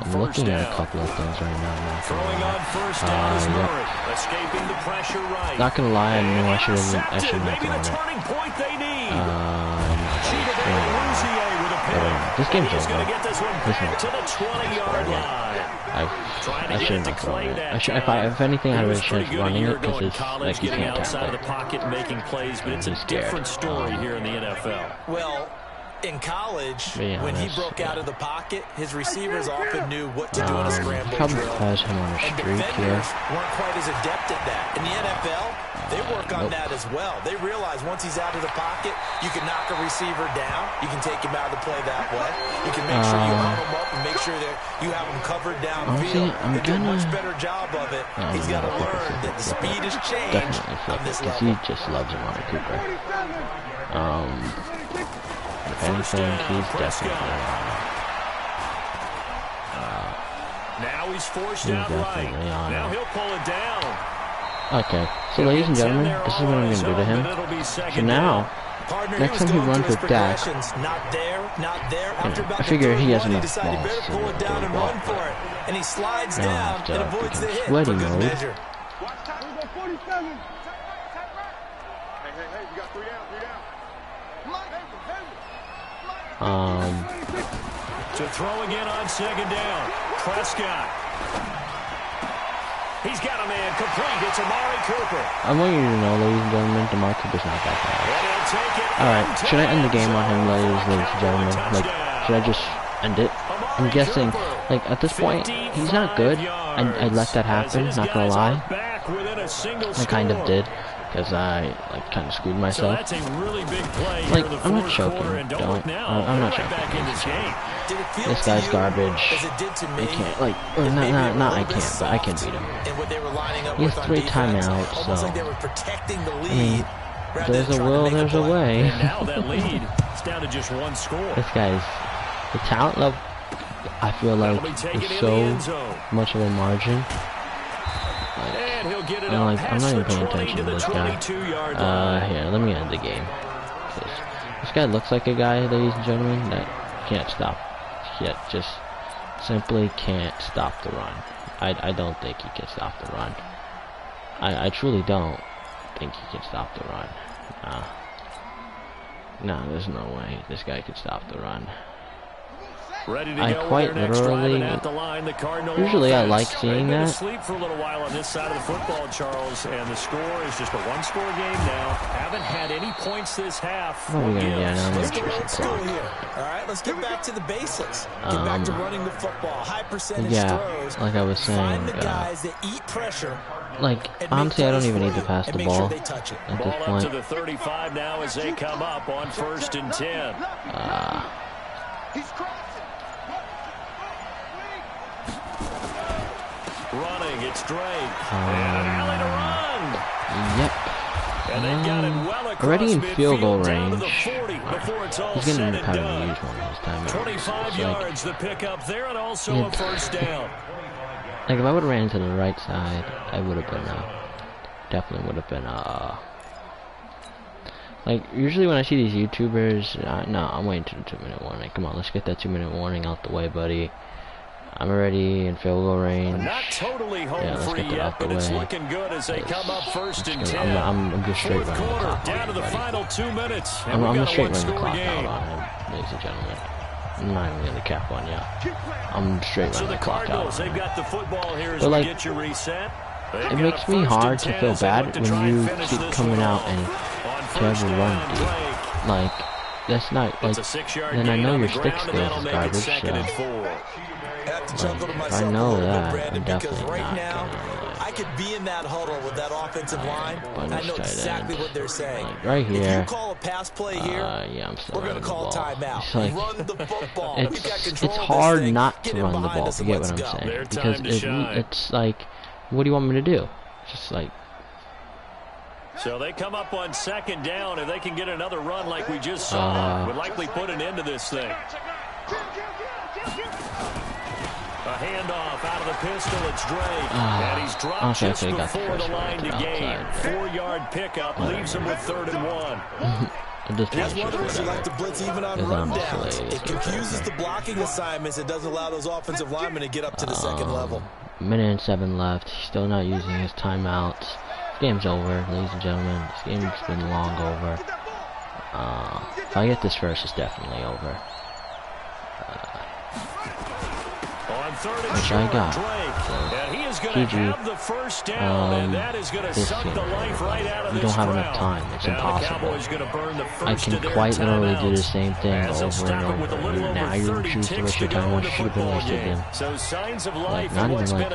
I'm looking at a couple of things right now. Not gonna lie. The right. Not gonna lie, I knew I should have I should have done it. Uh, this game's over. This I, I shouldn't have thrown it. I should, if, I, if anything, I would have running it because it's like you can't tap it. the pocket making plays, but it's a different story here in the NFL. Well, in college, when he broke yeah. out of the pocket, his receivers often knew what to do um, in a um, scramble probably drill. has him on a streak here. weren't quite as adept at that. In the NFL, they work on nope. that as well. They realize once he's out of the pocket, you can knock a receiver down. You can take him out of the play that way. You can make sure you um, hunt him up and make sure that you have him covered downfield. I'm they do a much better job of it. Um, he's got to learn that the speed has changed on this level. He just loves him on a Cooper. Um, if anything, he's definitely uh, now he's forced he's out right. Now he'll pull it down. Okay, so ladies and gentlemen, this is what I'm going to do to him. So now, next time he runs with Dak, I figure he has enough balls to pull it down and run for it. And he slides down and avoids the. Sweaty mode. Hey, hey, hey, you got three down, three down. Um. To throw again on second down. Prescott. He's got a man complete. It's Amari Cooper. I want you to know, ladies and gentlemen, Amari Cooper's not that bad. Alright, should I end the game on him, ladies, ladies and gentlemen? Like, should I just end it? I'm guessing, like, at this point, he's not good. I, I let that happen, not gonna lie. I kind of did because I like kind of screwed myself. So really like I'm not choking. Don't. I'm not choking. This guy's garbage. I can't like. Or not, not, not I can't, but I can beat him. He has three timeouts, so. I mean, there's a will, there's a way. now that lead, it's down to just one score. This guy's the talent level. I feel like is so much of a margin. I'm like, I'm not even paying attention to this guy. Uh, here, let me end the game. This guy looks like a guy, ladies and gentlemen, that can't stop. Yet, just simply can't stop the run. I, I don't think he can stop the run. I, I truly don't think he can stop the run. Nah. Nah, there's no way this guy could stop the run. I quite literally. Usually, I like seeing that. Sleep for a little while on this side of the football, Charles, and the score is just a one-score game now. Haven't had any points this half. What are we gonna get? Let's get old school here. All right, let's get back to the basics. Get um, back to um, running the football, high percentage yeah, throws. like I was saying. Find the guys uh, that eat pressure. Like honestly, I don't even need to pass the ball sure at this ball point. Up to the 35 now as they come up on first and 10. Uh, Running, it's Drake. Um, and to run. Yep. And they got it well already in field goal range. He's getting to kind of one this time. 25 yards the pickup there and also a first down. Like if I would have ran to the right side, I would have been uh, definitely would have been uh. Like usually when I see these YouTubers, uh, no, I'm waiting to the two minute warning. Come on, let's get that two minute warning out the way, buddy. I'm already in field goal range. Not totally home Yeah, let's free get that yet, out the but it's looking good as they come up first and ten. I'm, I'm, I'm just straight running the clock. Down to the final two minutes. I'm, I'm just straight running the clock game. out on him, ladies and gentlemen. I'm not even gonna cap on ya. I'm straight running the clock out. They've got the football here as But, like, get you reset. It makes me hard to feel bad to when you keep coming out and terrible first run, dude. Like that's not like. It's a six-yard Then I know your stick skills is garbage. second and So four. I have to chuckle to myself I a know little bit, that, Brandon, because right now, I could be in that huddle with that offensive line, and I know exactly end. what they're saying. Like, right If you here, call a pass play here, uh, yeah, I'm still we're gonna the call ball. timeout. It's like run the football. it's it's control of this hard thing. not to run the ball. You get what I'm go. saying? Their Because it, it's like, what do you want me to do? Just like So they come up on second down. If they can get another run like we just saw, Uh, would likely put an end to this thing. A handoff out of the pistol. It's Drake. Ah, and he's dropped okay, just okay, got the before the line to gain. Four-yard pickup leaves him with third and one. That's one of the like to blitz even on rundowns. It confuses the blocking assignments. It doesn't allow those offensive linemen to get up to the second Um, level. Minute and seven left. He's still not using his timeouts. This game's over, ladies and gentlemen. This game's been long over. Uh, if I get this first, it's definitely over. On third and Which I got. So, And he is going to GG. have the first down, Um, and that is going to this suck game the is life over. right out of You don't have enough time. It's impossible. The Cowboys going to burn the I can quite literally do the same thing over and it with a over. little You- over now you 30 choose to waste your time in when the you should have been wasted game. then. So signs of life not even like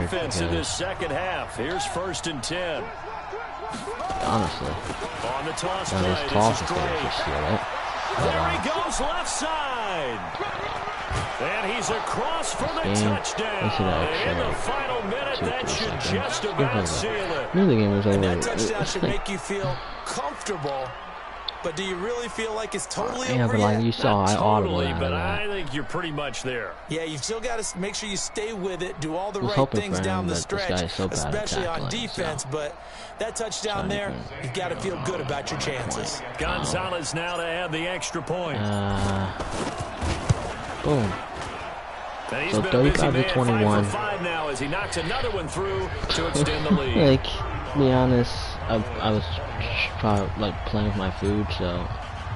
it offense in because- this second half. Here's first and ten. Honestly. On the toss Now this toss is going to Drake. steal it. But, There uh, he goes, left side. And he's across for the touchdown. this is And in the final minute, that should seconds. just about seal it. knew the game was over. And that touchdown should make you feel comfortable. But do you really feel like it's totally yeah, over but like you saw, I Not audibly totally, but I think you're pretty much there. Yeah, you've still got to make sure you stay with it, do all the right things him, down the stretch, so especially on defense. so- But that touchdown there, even- you've got to feel good about your chances. Gonzalez now to add the extra point. Uh, boom. And he's so been a busy 35 to 21. Five for five now as he knocks another one through to extend the lead. Like, to be honest, I, I was probably like playing with my food, so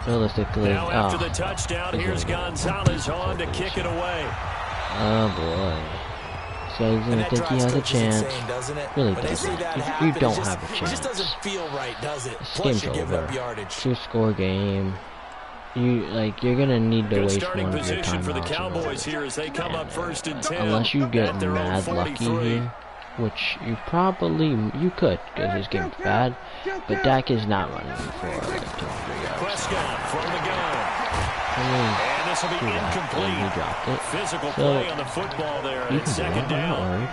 realistically, now after oh, the touchdown, here's. Gonzalez on to kick it away. oh boy. So he's gonna think he has a chance. insane, doesn't it? Really when doesn't. that You- happen, you don't just, have a It just chance. doesn't feel right, does it? This Plus, game's you're over. up yardage. Two score game. You like you're gonna need to Good waste starting one of your position for the timeouts Cowboys here as they come up first and ten. Unless you get at mad lucky here, which you probably you could because this game's bad. But Dak is not running for like 200 yards. Prescott from the gun. I mean, And this will be see that, and he incomplete. dropped it. Physical So, play on the football there. You And can it's second down.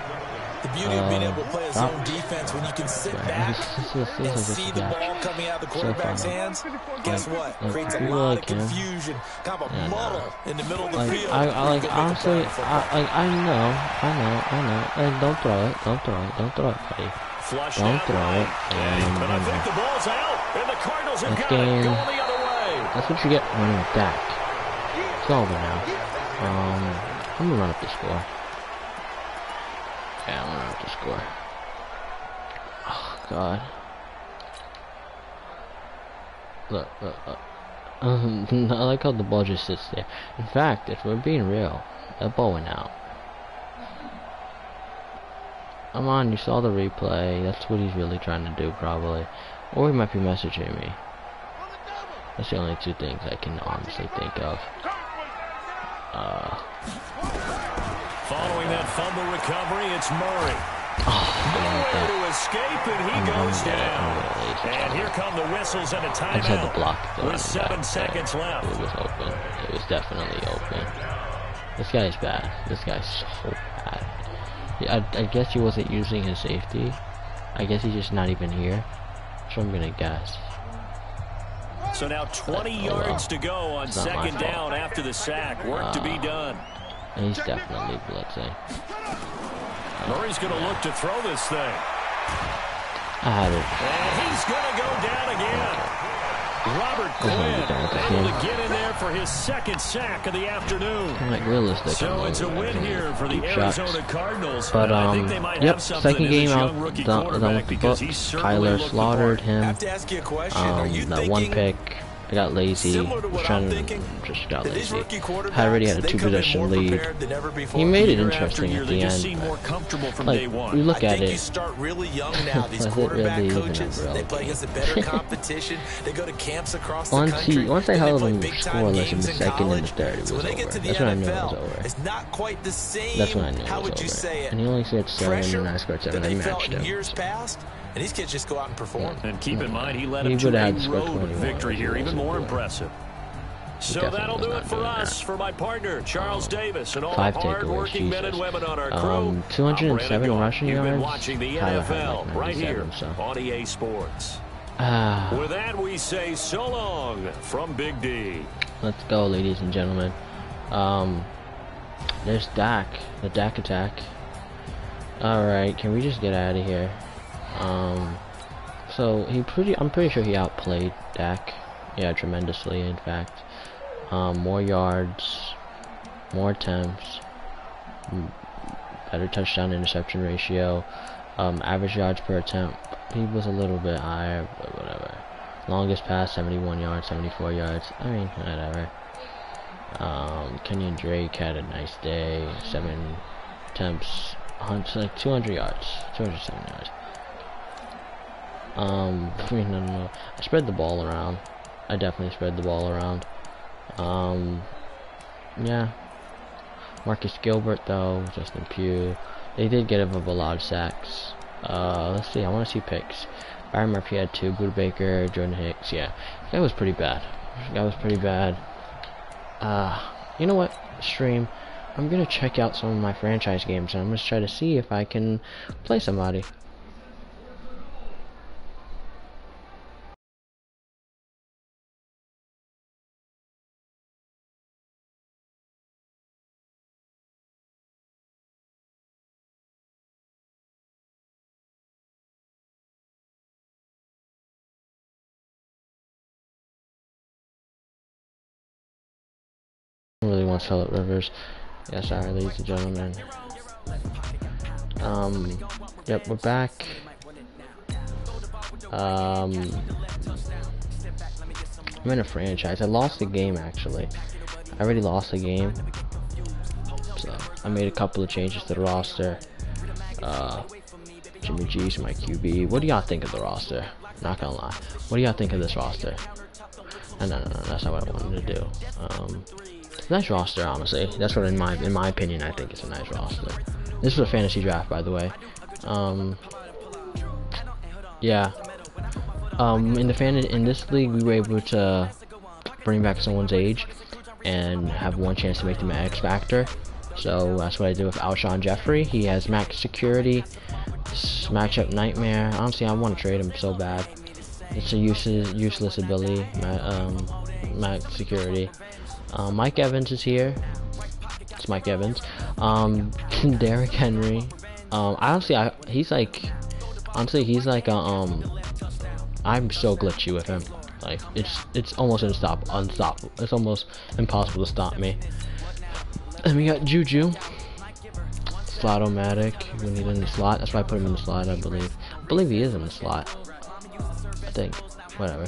The beauty of being Uh, able to play a zone defense when you can sit back and see the ball coming out of the quarterback's hands, guess what? Creates a lot of confusion, kind of a muddle in the middle of the field. I, I like honestly. I like I know, I know, I know. And don't throw it, don't throw it, don't throw it, buddy. Don't throw it. And, But I think the ball's out. And the Cardinals have got it going the other way. That's what you get running with Dak. It's over now. Um, I'm gonna run up the score. Yeah, I'm gonna up the score. Oh God. Look, look, look. I like how the ball just sits there. In fact, if we're being real, that ball went out. Come on, you saw the replay. That's what he's really trying to do, probably. Or he might be messaging me. That's the only two things I can honestly think of. Uh, Following that fumble recovery, it's Murray. like Nowhere that. to escape, and he I'm- goes down. and here come the whistles and a I just had to block the With seven back seconds left. It was open. It was definitely open. This guy's bad. This guy's so bad. I, I guess he wasn't using his safety. I guess he's just not even here. So I'm gonna guess. So now 20 Oh, yards to go on It's not my second down after the sack. Work to be Uh, done. And he's definitely blitzing. Murray's going to look to throw this thing. I had it. And he's going to go down again. Robert Quinn able to get in there for his second sack of the afternoon. Like realistic. So it's a win here for the Arizona shots. Cardinals. But I um, think they might yep, have second game out young rookie done, done with the because book. he Kyler slaughtered part. I him. have to ask you a question. Are you Um, that one pick, I got lazy. Similar to what Was trying to just got lazy. I already had a two possession lead. prepared than ever before. He made it interesting at the end. seem more comfortable from Like we look at think you it. start really young now. These it quarterback really coaches, they play against a better competition. they go to camps across the Once country. he, once I and held him scoreless in the second and the third, it was they over. get to the That's when I knew it was over. it's not quite the same. That's when I knew How it was you over. say it? And he only scored seven, and I scored seven. I they matched him. years past, and these kids just go out and perform. And keep in mind, he led He him to would a road 21 victory if he here, even more impressive. So that'll do it for us, that. for my partner, Charles Davis, and all Five the hard-working men and women on our crew. Um, 207 I'm Brandon rushing Gault. You've been watching the Tyler NFL like right here so. on EA Sports. Ah, With that, we say so long from Big D. let's go, ladies and gentlemen. Um, there's Dak, the Dak attack. All right, can we just get out of here? Um, so he pretty, I'm pretty sure he outplayed Dak. Yeah, tremendously, in fact. Um, more yards, more attempts, better touchdown interception ratio, um, average yards per attempt. He was a little bit higher, but whatever. Longest pass, 71 yards, 74 yards. I mean, whatever. Um, Kenyon Drake had a nice day. Seven attempts, like 200 yards, 207 yards. Um, I mean, I don't know. I spread the ball around. I definitely spread the ball around. Um, yeah. Marcus Gilbert, though, Justin Pugh. They did get up a lot of sacks. Uh, let's see. I want to see picks. Byron Murphy had two. Budda Baker, Jordan Hicks. Yeah, that was pretty bad. That was pretty bad. Uh, you know what? Stream. I'm gonna check out some of my franchise games and I'm gonna try to see if I can play somebody. Want Philip Rivers. Yeah, sorry, ladies and gentlemen. Um, yep, we're back. Um, I'm in a franchise. I lost the game actually. I already lost the game. So I made a couple of changes to the roster. Uh, Jimmy G's my QB. What do y'all think of the roster? Not gonna lie. What do y'all think of this roster? No, no, no, that's not what I wanted to do. Um, nice roster, honestly. That's what, in my in my opinion, I think it's a nice roster. This is a fantasy draft, by the way. Um, yeah. Um, in the fan in this league, we were able to bring back someone's age and have one chance to make them an X Factor. So that's what I did with Alshon Jeffery. He has max security, matchup nightmare. Honestly, I want to trade him so bad. It's a useless, useless ability. Um, max security. Uh, Mike Evans is here. It's Mike Evans. Um, Derrick Henry. Um, honestly, I, he's like, honestly, he's like a, um, I'm so glitchy with him. Like, it's it's almost unstop, unstoppable. It's almost impossible to stop me. And we got Juju. Slot-o-matic. We need in the slot. That's why I put him in the slot, I believe. I believe he is in the slot. I think. Whatever.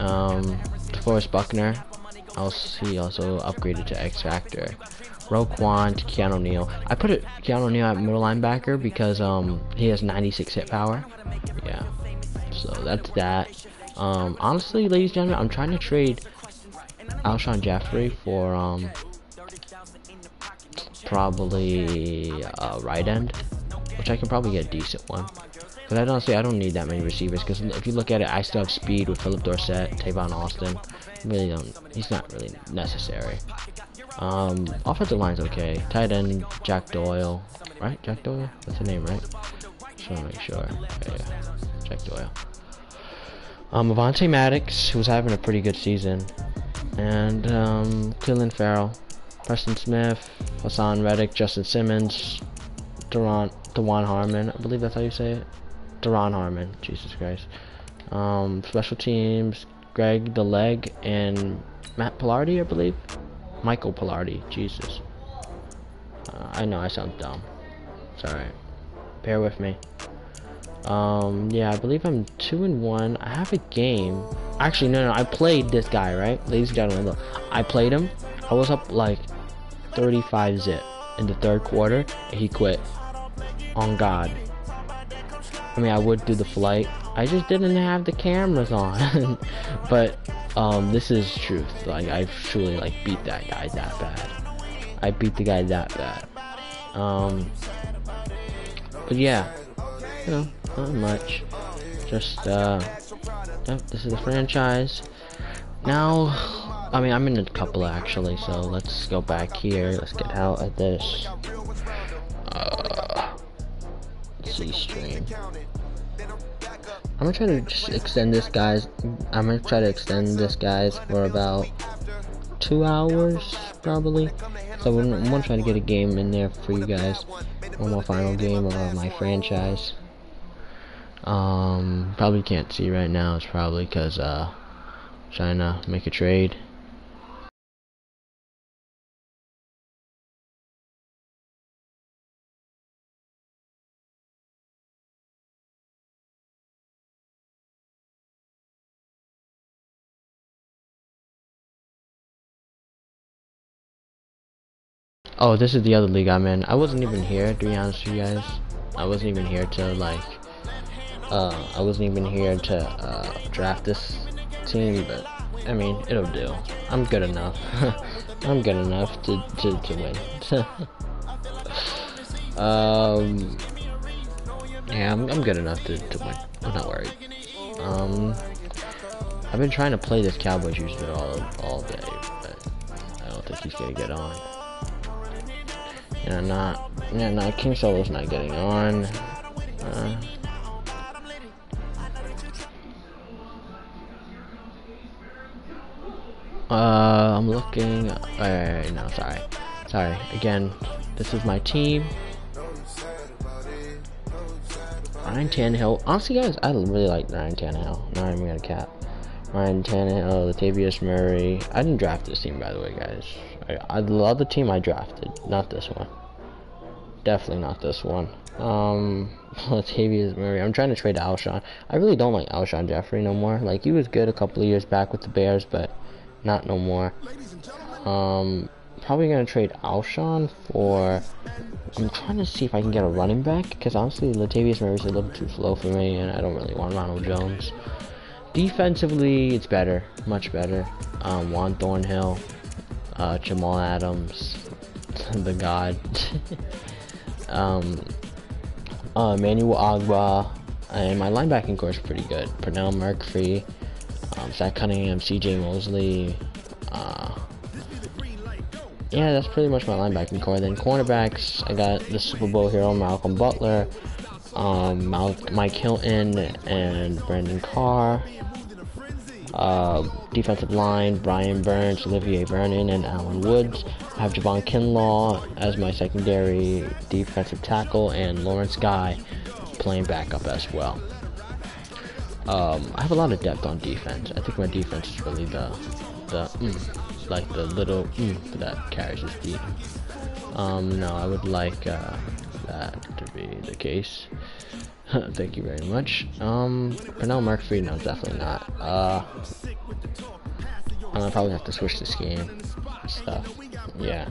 Um, DeForest Buckner. Also, he also upgraded to X Factor. Roquan to Keanu Neal. I put it Keanu Neal at middle linebacker because um he has 96 hit power. Yeah. So that's that. Um, honestly, ladies and gentlemen, I'm trying to trade Alshon Jeffery for um probably a right end, which I can probably get a decent one. But I don't see I don't need that many receivers because if you look at it, I still have speed with Phillip Dorsett, Tavon Austin. Really don't. He's not really necessary. Um, offensive line's okay. Tight end Jack Doyle, right? Jack Doyle. That's the name, right? Just want to make sure. Yeah. Jack Doyle. Um, Avonte Maddox, who's having a pretty good season, and um, Farrell, Preston Smith, Haason Reddick, Justin Simmons, Durant, Dewan Harmon. I believe that's how you say it. Deron Harmon. Jesus Christ. Um, special teams, Greg the Leg and Matt Palardy, I believe. Michael Palardy. Jesus. Uh, I know I sound dumb. Sorry. Bear with me. Um, yeah, I believe I'm two and one. I have a game. Actually, no, no, I played this guy, right? Ladies and gentlemen, look. I played him. I was up like 35 zip in the third quarter. And he quit. On God. I mean, I would do the flight. I just didn't have the cameras on. but, um, this is truth. Like, I truly, like, beat that guy that bad. I beat the guy that bad. Um, but yeah, you know, not much. Just, uh, yep, this is the franchise. Now, I mean, I'm in a couple actually, so let's go back here. Let's get out of this. Uh, stream. I'm gonna try to just extend this, guys. I'm gonna try to extend this, guys, for about two hours, probably. So I'm gonna try to get a game in there for you guys. One more final game of my franchise. Um, probably can't see right now. It's probably because uh, trying to make a trade. Oh, this is the other league I'm in. I wasn't even here, to be honest with you guys. I wasn't even here to, like, uh, I wasn't even here to, uh, draft this team, but, I mean, it'll do. I'm good enough. I'm good enough to, to, to win. um, yeah, I'm, I'm good enough to, to win. I'm not worried. Um, I've been trying to play this Cowboys user all, all day, but I don't think he's gonna get on. Yeah, not. Yeah, not. King Solo's not getting on. Uh, uh, I'm looking. Uh, no, sorry. Sorry. Again, this is my team. Ryan Tannehill. Honestly, guys, I really like Ryan Tannehill. Not even gonna cap. Ryan Tannehill, Latavius Murray. I didn't draft this team, by the way, guys. I, I love the team I drafted, not this one. Definitely not this one. Um, Latavius Murray. I'm trying to trade Alshon. I really don't like Alshon Jeffery no more. Like, he was good a couple of years back with the Bears, but not no more. Um, probably going to trade Alshon for... I'm trying to see if I can get a running back, because honestly, Latavius Murray's a little too slow for me, and I don't really want Ronald Jones. Defensively, it's better. Much better. Um, Juan Thornhill, uh, Jamal Adams, the God. um, uh, Manuel Agba, and my linebacking core is pretty good. Pernell Murphy, um, Zach Cunningham, C.J. Mosley. Uh, yeah, that's pretty much my linebacking core. Then cornerbacks, I got the Super Bowl hero Malcolm Butler, um, Mike Hilton, and Brandon Carr. Uh, defensive line, Brian Burns, Olivier Vernon, and Alan Woods. I have Javon Kinlaw as my secondary defensive tackle, and Lawrence Guy playing backup as well. Um, I have a lot of depth on defense. I think my defense is really the, the mm, like the little mm that carries this team. Um, no, I would like uh, that to be the case. Thank you very much. Um, Pernell Murphy, no, definitely not. Uh, I'm gonna probably have to switch this game stuff. Yeah.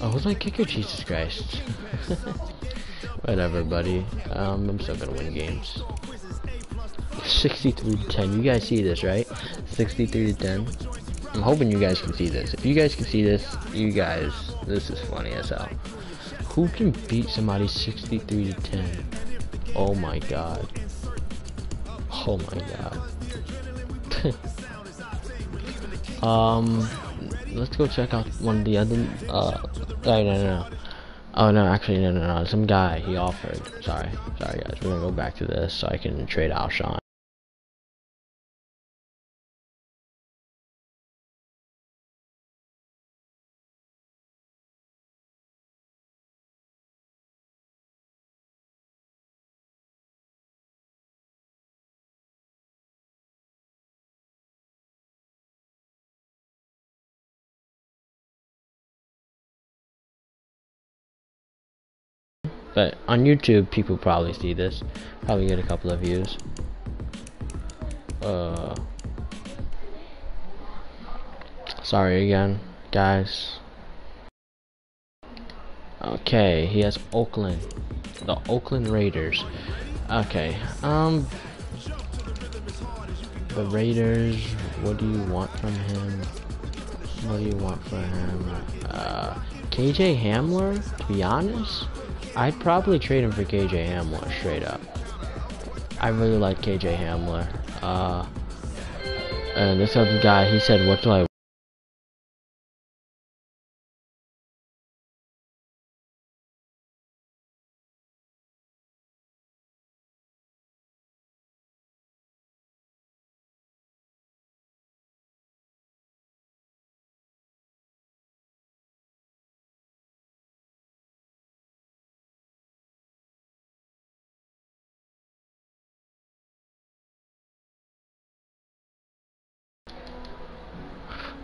Oh, who's my kicker? Jesus Christ. Whatever, buddy. Um, I'm still gonna win games. 63 to 10. You guys see this, right? 63 to 10. I'm hoping you guys can see this. If you guys can see this, you guys, this is funny as hell. Who can beat somebody 63 to 10? Oh my god. Oh my god. um, let's go check out one of the other, uh, oh, no, no, no. Oh, no, actually, no, no, no, some guy, he offered, sorry, sorry guys, we're gonna go back to this so I can trade Alshon. But on YouTube, people probably see this. Probably get a couple of views. Uh, sorry again, guys. Okay, he has Oakland. The Oakland Raiders. Okay, um... The Raiders, what do you want from him? What do you want from him? Uh, KJ Hamler, to be honest? I'd probably trade him for KJ Hamler, straight up. I really like KJ Hamler. Uh, and this other guy, he said, what do I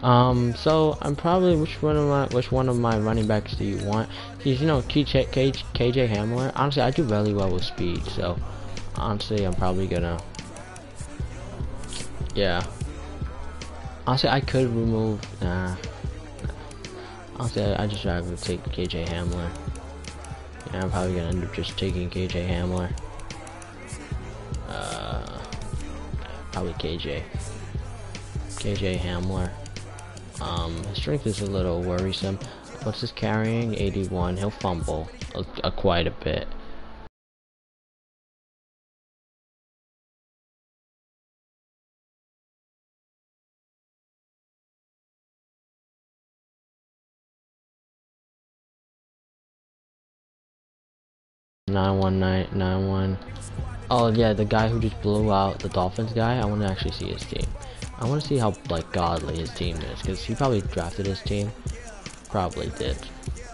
'Um, so I'm probably which one of my which one of my running backs do you want? Because you know KJ, KJ, KJ Hamler. Honestly, I do really well with speed, so honestly, I'm probably gonna. Yeah. Honestly, I could remove. Nah. Honestly, I, I just rather take KJ Hamler. Yeah, I'm probably gonna end up just taking KJ Hamler. Uh, probably KJ. KJ Hamler. Um, his strength is a little worrisome. What's his carrying? 81. He'll fumble a, quite a bit. Nine one nine nine one. Oh yeah, the guy who just blew out the Dolphins guy. I want to actually see his team. I want to see how like godly his team is, because he probably drafted his team. Probably did.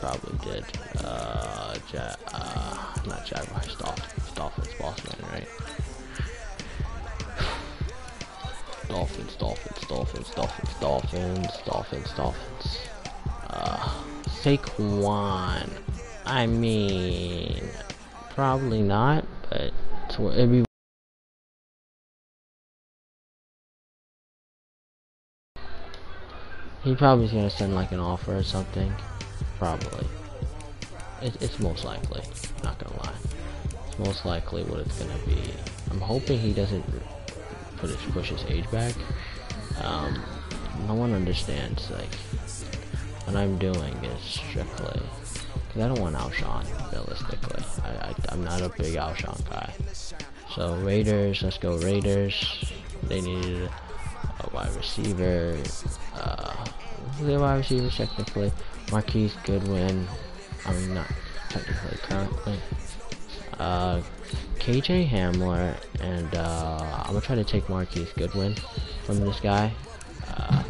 Probably did. Uh, ja uh not Jaguars, Dolphins. Dolphins, boss man, right? Dolphins, Dolphins, Dolphins, Dolphins, Dolphins, Dolphins, Dolphins. Uh, Saquon. I mean, probably not, but it'd be He probably is gonna send like an offer or something. Probably. It, it's most likely. Not gonna lie. It's most likely what it's gonna be. I'm hoping he doesn't put his push his age back. Um, no one understands like what I'm doing is strictly because I don't want Alshon realistically. I, I I'm not a big Alshon guy. So Raiders, let's go Raiders. They needed wide receiver. Uh, the wide receiver technically. Marquise Goodwin. I mean, not technically currently. Uh, KJ Hamler, and uh, I'm gonna try to take Marquise Goodwin from this guy. Uh,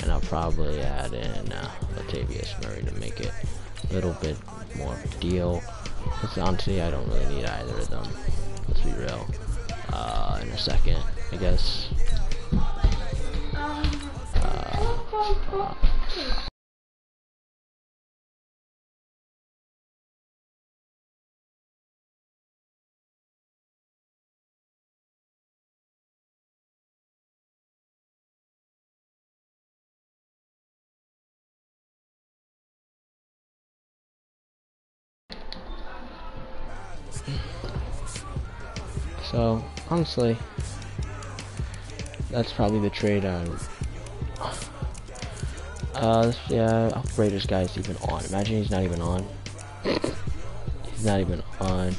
and I'll probably add in uh, Latavius Murray to make it a little bit more of a deal. Because honestly, I don't really need either of them. Let's be real. Uh, in a second, I guess. So, honestly, that's probably the trade I yeah, I hope Raiders guy is even on. Imagine he's not even on. he's not even on.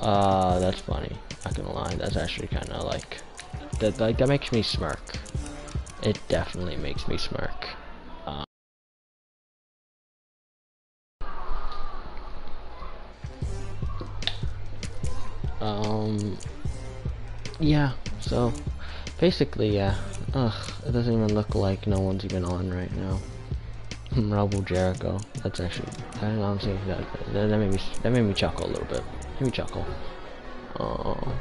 Uh, that's funny. Not gonna lie, that's actually kind of like that. Like that makes me smirk. It definitely makes me smirk. Um, um yeah. So basically, yeah. Ugh, it doesn't even look like no one's even on right now. Rebel Jericho. That's actually, I honestly, that, that, that made me, that made me chuckle a little bit. Made me chuckle. Oh.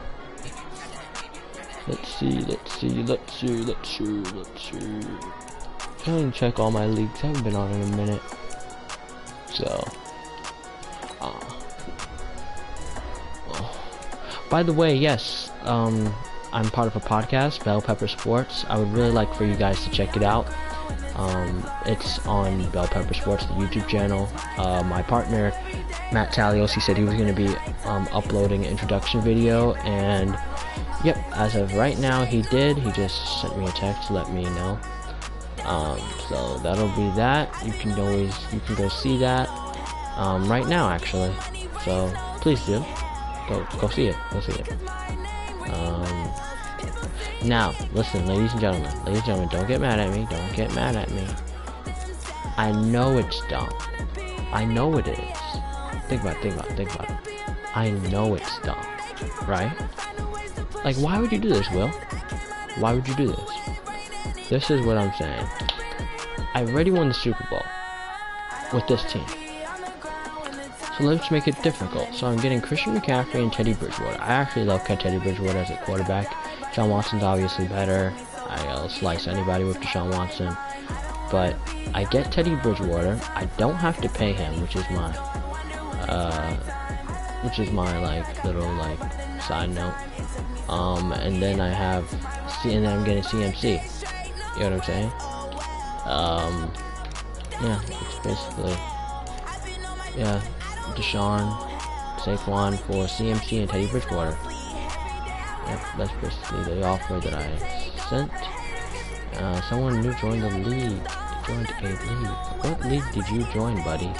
Let's see, let's see, let's see, let's see, let's see. Trying to check all my leagues. I haven't been on in a minute. So, Oh. By the way, yes, um, I'm part of a podcast, Bell Pepper Sports. I would really like for you guys to check it out. Um, it's on Bell Pepper Sports, the YouTube channel. Uh, my partner, Matt Talios, he said he was going to be um, uploading an introduction video, and yep, as of right now, he did. He just sent me a text to let me know. Um, so that'll be that. You can always you can go see that um, right now, actually. So please do go go see it. Go see it. Um, now, listen, ladies and gentlemen, ladies and gentlemen, don't get mad at me. Don't get mad at me. I know it's dumb. I know it is. Think about it, think about it, think about it. I know it's dumb, right? Like, why would you do this, Will? Why would you do this? This is what I'm saying. I already won the Super Bowl with this team. So let's make it difficult. So I'm getting Christian McCaffrey and Teddy Bridgewater. I actually love Teddy Bridgewater as a quarterback. Deshaun Watson's obviously better. I'll slice anybody with Deshaun Watson. But I get Teddy Bridgewater. I don't have to pay him, which is my, uh, which is my like little like side note. Um, and then I have, and then I'm getting CMC. You know what I'm saying? Um, yeah, it's basically, yeah, Deshaun, Saquon for CMC and Teddy Bridgewater. Yep, that's basically the offer that I sent. Uh, someone new joined the league. Joined a league. What league did you join, buddy?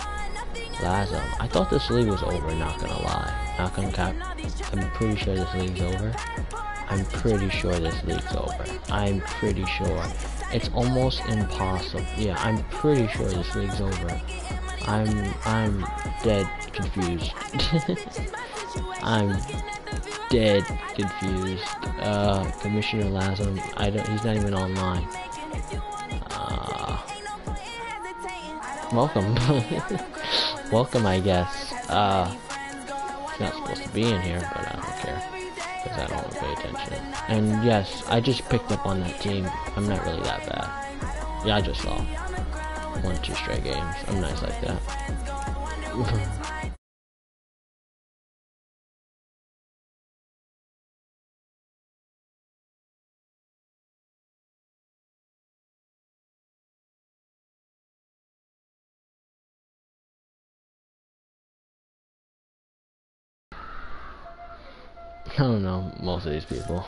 Lazo. I thought this league was over, not gonna lie. Not gonna cap. I'm pretty sure this league's over. I'm pretty sure this league's over. I'm pretty sure. It's almost impossible. Yeah, I'm pretty sure this league's over. I'm I'm dead confused. I'm dead confused. Uh, Commissioner Lazo, I don't. He's not even online. Uh, welcome, welcome, I guess. Uh, he's not supposed to be in here, but I don't care because I don't want to pay attention. And yes, I just picked up on that team. I'm not really that bad. Yeah, I just saw one, two straight games. I'm nice like that. I don't know most of these people.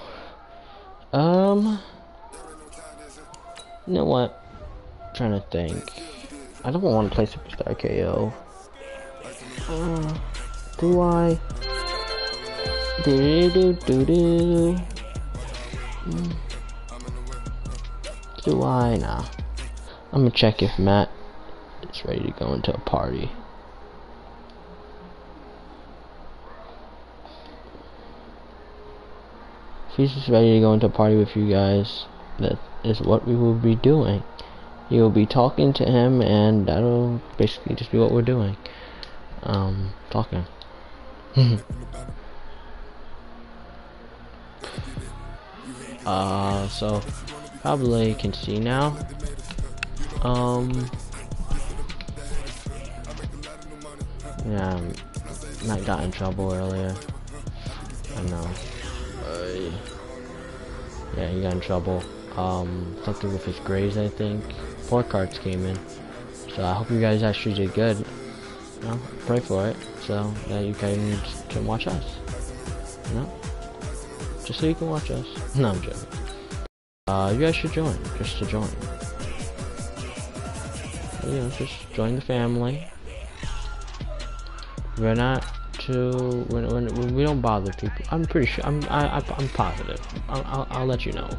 Um, you know what? I'm trying to think. I don't want to play Superstar KO. Do I? Do do do do. Do I? Nah. I'm gonna check if Matt is ready to go into a party. If he's just ready to go into a party with you guys, that is what we will be doing. You'll be talking to him, and that'll basically just be what we're doing. Um, talking. uh, so, probably can see now. Um, yeah, Matt got in trouble earlier. I know. Uh, yeah, he got in trouble. Um, something with his grades, I think. Four cards came in. So I hope you guys actually did good. Know, pray for it so that you can, can watch us. You know? Just so you can watch us. No, I'm joking. Uh, you guys should join, just to join. You know, just join the family. We're not too, when, when we don't bother people. I'm pretty sure, I'm, I, I, I'm positive. I'll, I'll, I'll let you know.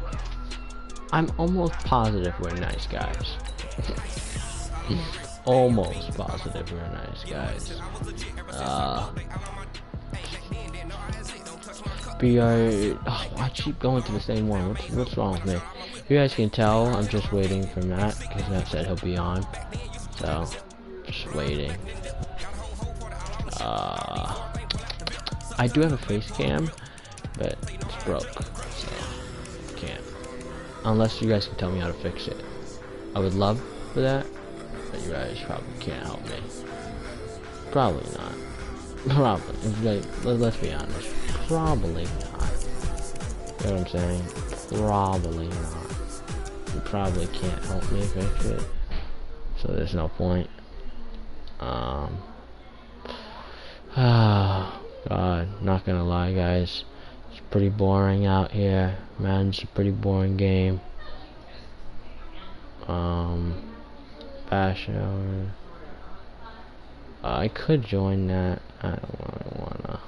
I'm almost positive we're nice guys. almost positive we're nice guys. Uh, BR, oh, I keep going to the same one. What's, what's wrong with me? You guys can tell I'm just waiting for Matt because Matt said he'll be on. So, just waiting. Uh, I do have a face cam, but it's broke, so can't. Unless you guys can tell me how to fix it. I would love for that, but you guys probably can't help me. Probably not. Probably. Let's be honest. Probably not. You know what I'm saying? Probably not. You probably can't help me fix it. So there's no point. Um. Ah, God. Not gonna lie, guys. It's pretty boring out here. Man, it's a pretty boring game. Um. Bash hour. I could join that. I don't really wanna.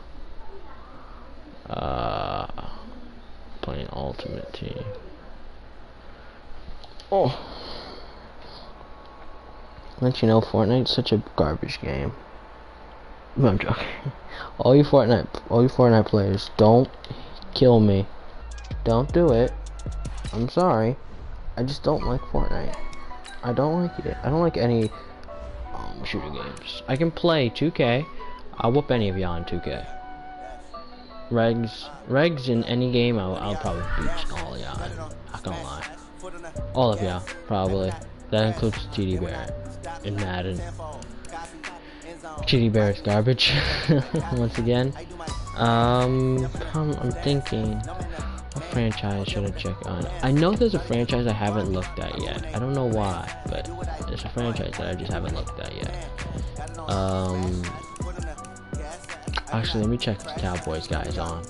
Uh, playing Ultimate Team. Oh, let you know, Fortnite's such a garbage game. I'm joking. All you Fortnite, all you Fortnite players, don't kill me. Don't do it. I'm sorry. I just don't like Fortnite. I don't like it. I don't like any um, shooting games. I can play 2K. I'll whoop any of y'all in 2K. Regs, regs in any game, I'll, I'll probably beat all y'all. Not gonna lie. All of y'all, probably. That includes TD Barrett and Madden. TD Barrett's garbage. Once again. Um, I'm, I'm thinking, franchise should I check on? I know there's a franchise I haven't looked at yet. I don't know why, but it's a franchise that I just haven't looked at yet. Um, actually, let me check the Cowboys guy is on.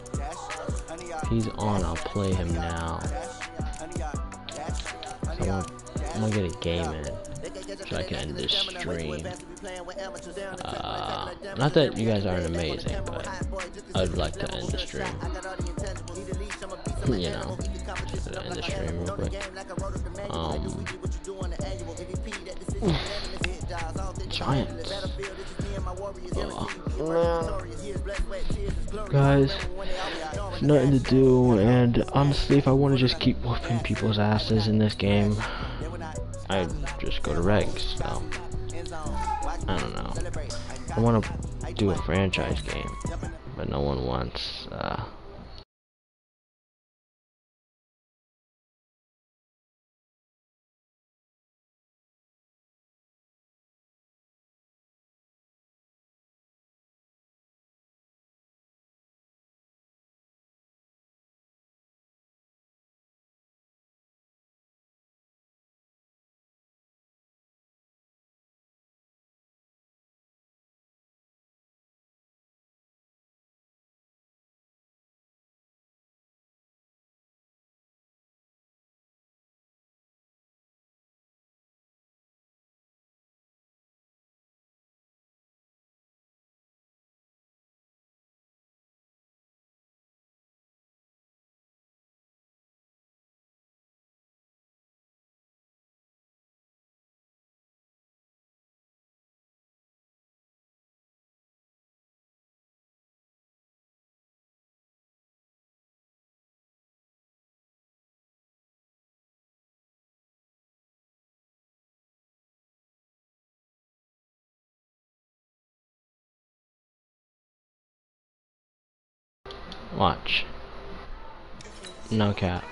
He's on, I'll play him now. I want, I'm gonna get a game in so I can end this stream. Uh, not that you guys aren't amazing, but I'd like to end the stream. You know, just end the stream real quick. Um, Giants. Guys, nothing to do, and honestly, if I want to just keep whooping people's asses in this game, I just go to regs. So I don't know. I want to do a franchise game, but no one wants. Uh, watch. No cap.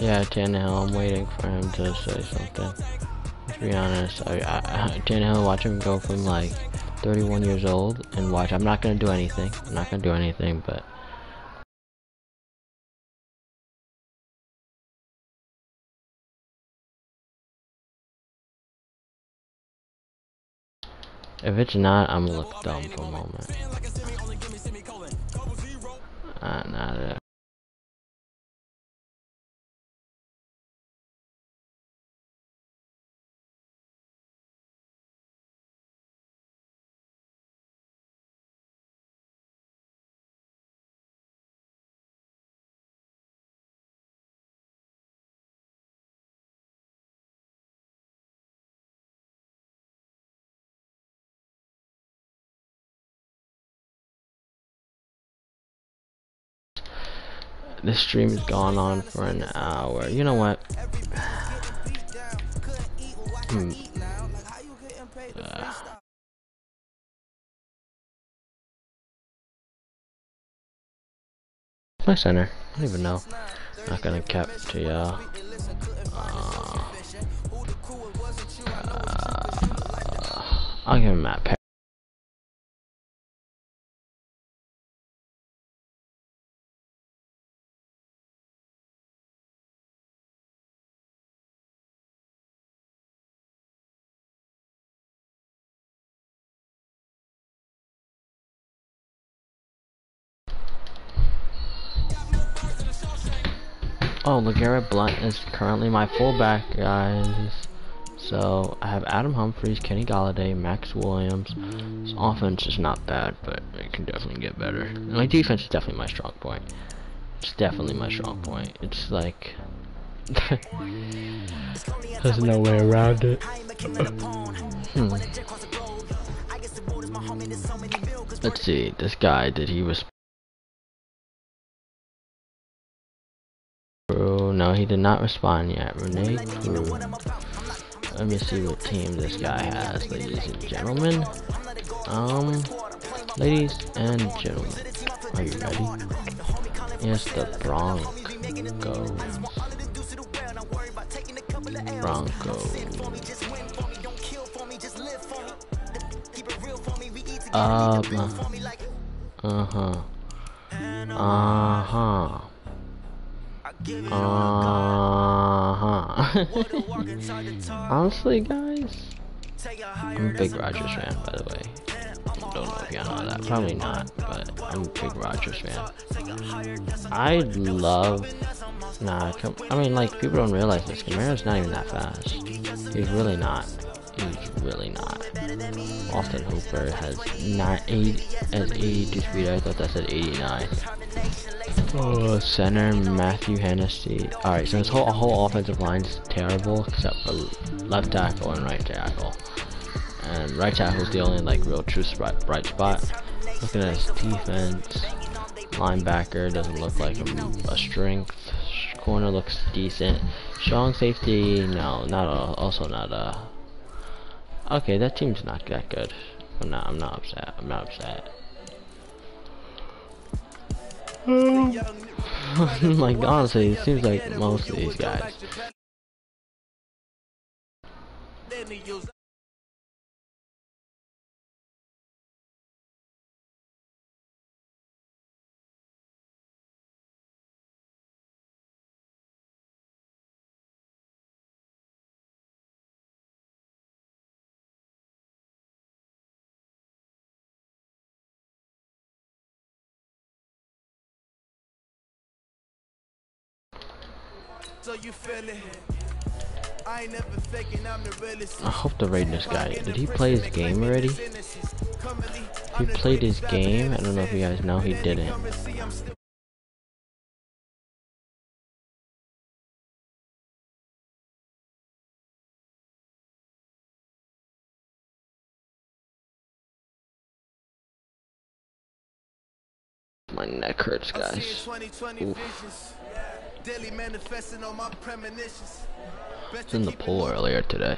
Yeah, Tannehill, I'm waiting for him to say something. To be honest, I, I, Tannehill, watch him go from like 31 years old and watch. I'm not gonna do anything. I'm not gonna do anything, but If it's not, I'm gonna look dumb for a moment. Uh, nah, This stream has gone on for an hour. You know what? hmm. My center. I don't even know. I'm not gonna cap to y'all. Uh, uh, I'll give him that. Oh, LeGarrette Blunt is currently my fullback, guys. So, I have Adam Humphries, Kenny Golladay, Maxx Williams. His offense is not bad, but it can definitely get better. And my defense is definitely my strong point. It's definitely my strong point. It's like... There's no way around it. hmm. Let's see, this guy, did he was No, he did not respond yet. Renee Crew. Let me see what team this guy has, ladies and gentlemen. Um, ladies and gentlemen, are you ready? Yes, the Broncos. Broncos. Uh, huh. uh-huh. Uh-huh. Uh-huh. Honestly, guys, I'm a big Rodgers fan, by the way. Don't know if y'all know that. Probably not, but I'm a big Rodgers fan. I love... Nah, I mean, like, people don't realize this. Camaro's not even that fast. He's really not. He's really not. Austin Hooper has not eight as 82 speed. I thought that said 89. Oh, center Matthew Hennessy. All right, so this whole whole offensive line is terrible except for left tackle and right tackle. And right tackle is the only like real true spot, bright spot. Looking at his defense, linebacker doesn't look like a, a strength. Corner looks decent. Strong safety, no, not a, also not a. Okay, that team's not that good. I'm not. I'm not upset. I'm not upset. Mm. like honestly, it seems like most of these guys. So you feel it. I ain't never faking, I'm the realest. I hope the Raiders guy. Did he play his game already? He played his game. I don't know if you guys know he didn't. My neck hurts, guys. Oof. Daily manifesting on my premonitions. was in the pool earlier today.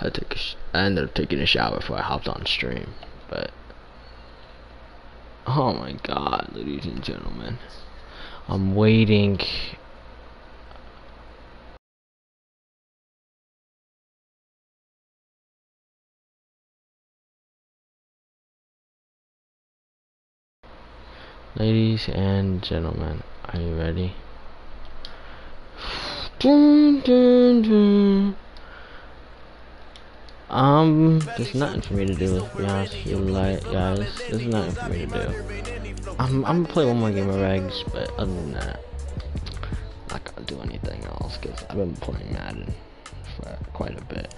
I took I ended up taking a shower before I hopped on stream, but oh my god, ladies and gentlemen, I'm waiting. Ladies and gentlemen, are you ready? Dun, dun, dun. Um, there's nothing for me to do, to be honest with you, like, guys. There's nothing for me to do. I'm, I'm gonna play one more game of Regs, but other than that, I'm not gonna do anything else, because I've been playing Madden for quite a bit.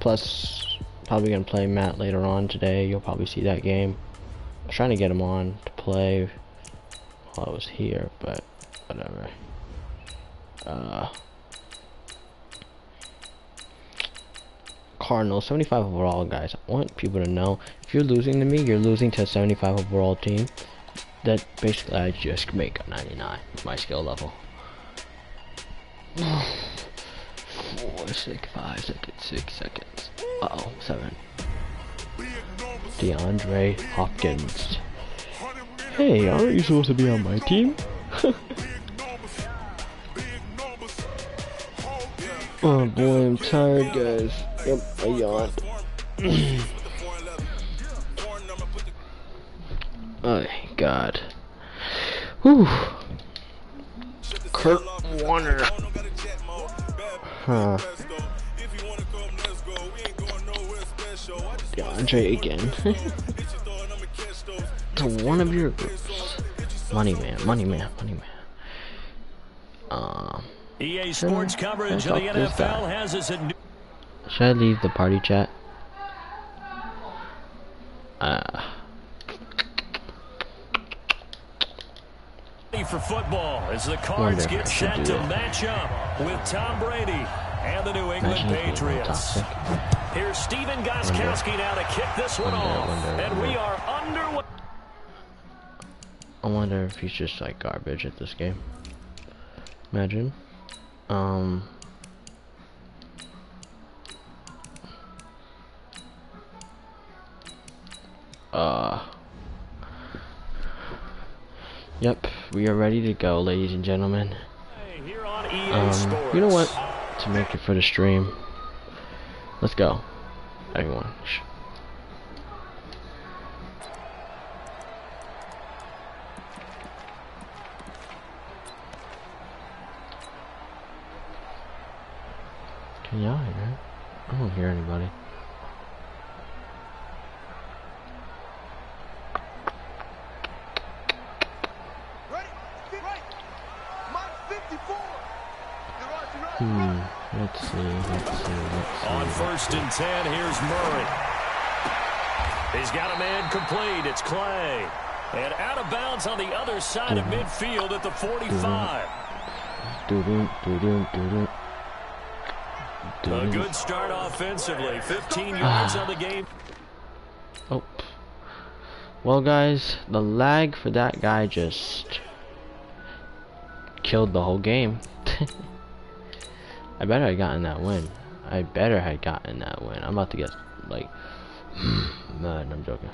Plus, probably gonna play Matt later on today. You'll probably see that game. I was trying to get him on to play while I was here, but whatever. Uh, Cardinals, 75 overall, guys. I want people to know, if you're losing to me, you're losing to a 75 overall team. That basically I just make a 99 my skill level. Four, six, five seconds, six seconds. Uh oh, seven. DeAndre Hopkins. Hey, aren't you supposed to be on my team? oh boy, I'm tired, guys. Yep, I yawned. oh, God. Whew. Kurt Warner. Huh. DeAndre again. to one of your groups. Money man, money man, money man. Um. EA Sports coverage of the NFL has us. Should I leave the party chat? Uh. For football, as the Cards get set to match up with Tom Brady and the New England Patriots. Here's Stephen Gostkowski now to kick this one wonder, off, wonder, and wonder. we are underway. I wonder if he's just like garbage at this game. Imagine. Um. Uh. Yep, we are ready to go, ladies and gentlemen. Here on EA Um, you know what? To make it for the stream, let's go, everyone. Can y'all hear? I don't hear anybody. Ready? Get right. Mark 54. You're right, you're right. Hmm. Let's see. Let's see. Let's see. On first and ten, here's Murray. He's got a man complete. It's Clay. And out of bounds on the other side of midfield at the 45. Doo-doo, doo-doo, doo-doo. A good start offensively. 15 yards on the game. Oh. Well, guys, the lag for that guy just killed the whole game. I better have gotten that win. I better have gotten that win. I'm about to get, like, man, I'm joking.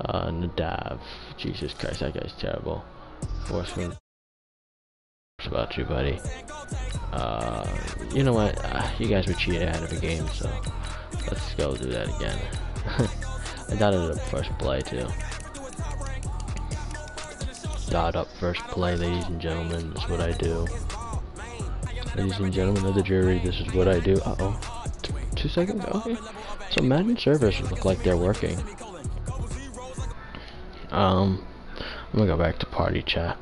Uh, Nadav. Jesus Christ, that guy's terrible. Force win. About you, buddy. Uh, you know what? Uh, you guys were cheated out of a game, so let's go do that again. I dotted up first play too. Dot up first play, ladies and gentlemen. That's what I do. Ladies and gentlemen of the jury, this is what I do. Uh oh. T- two seconds? Okay. So Madden servers look like they're working. Um, I'm gonna go back to party chat.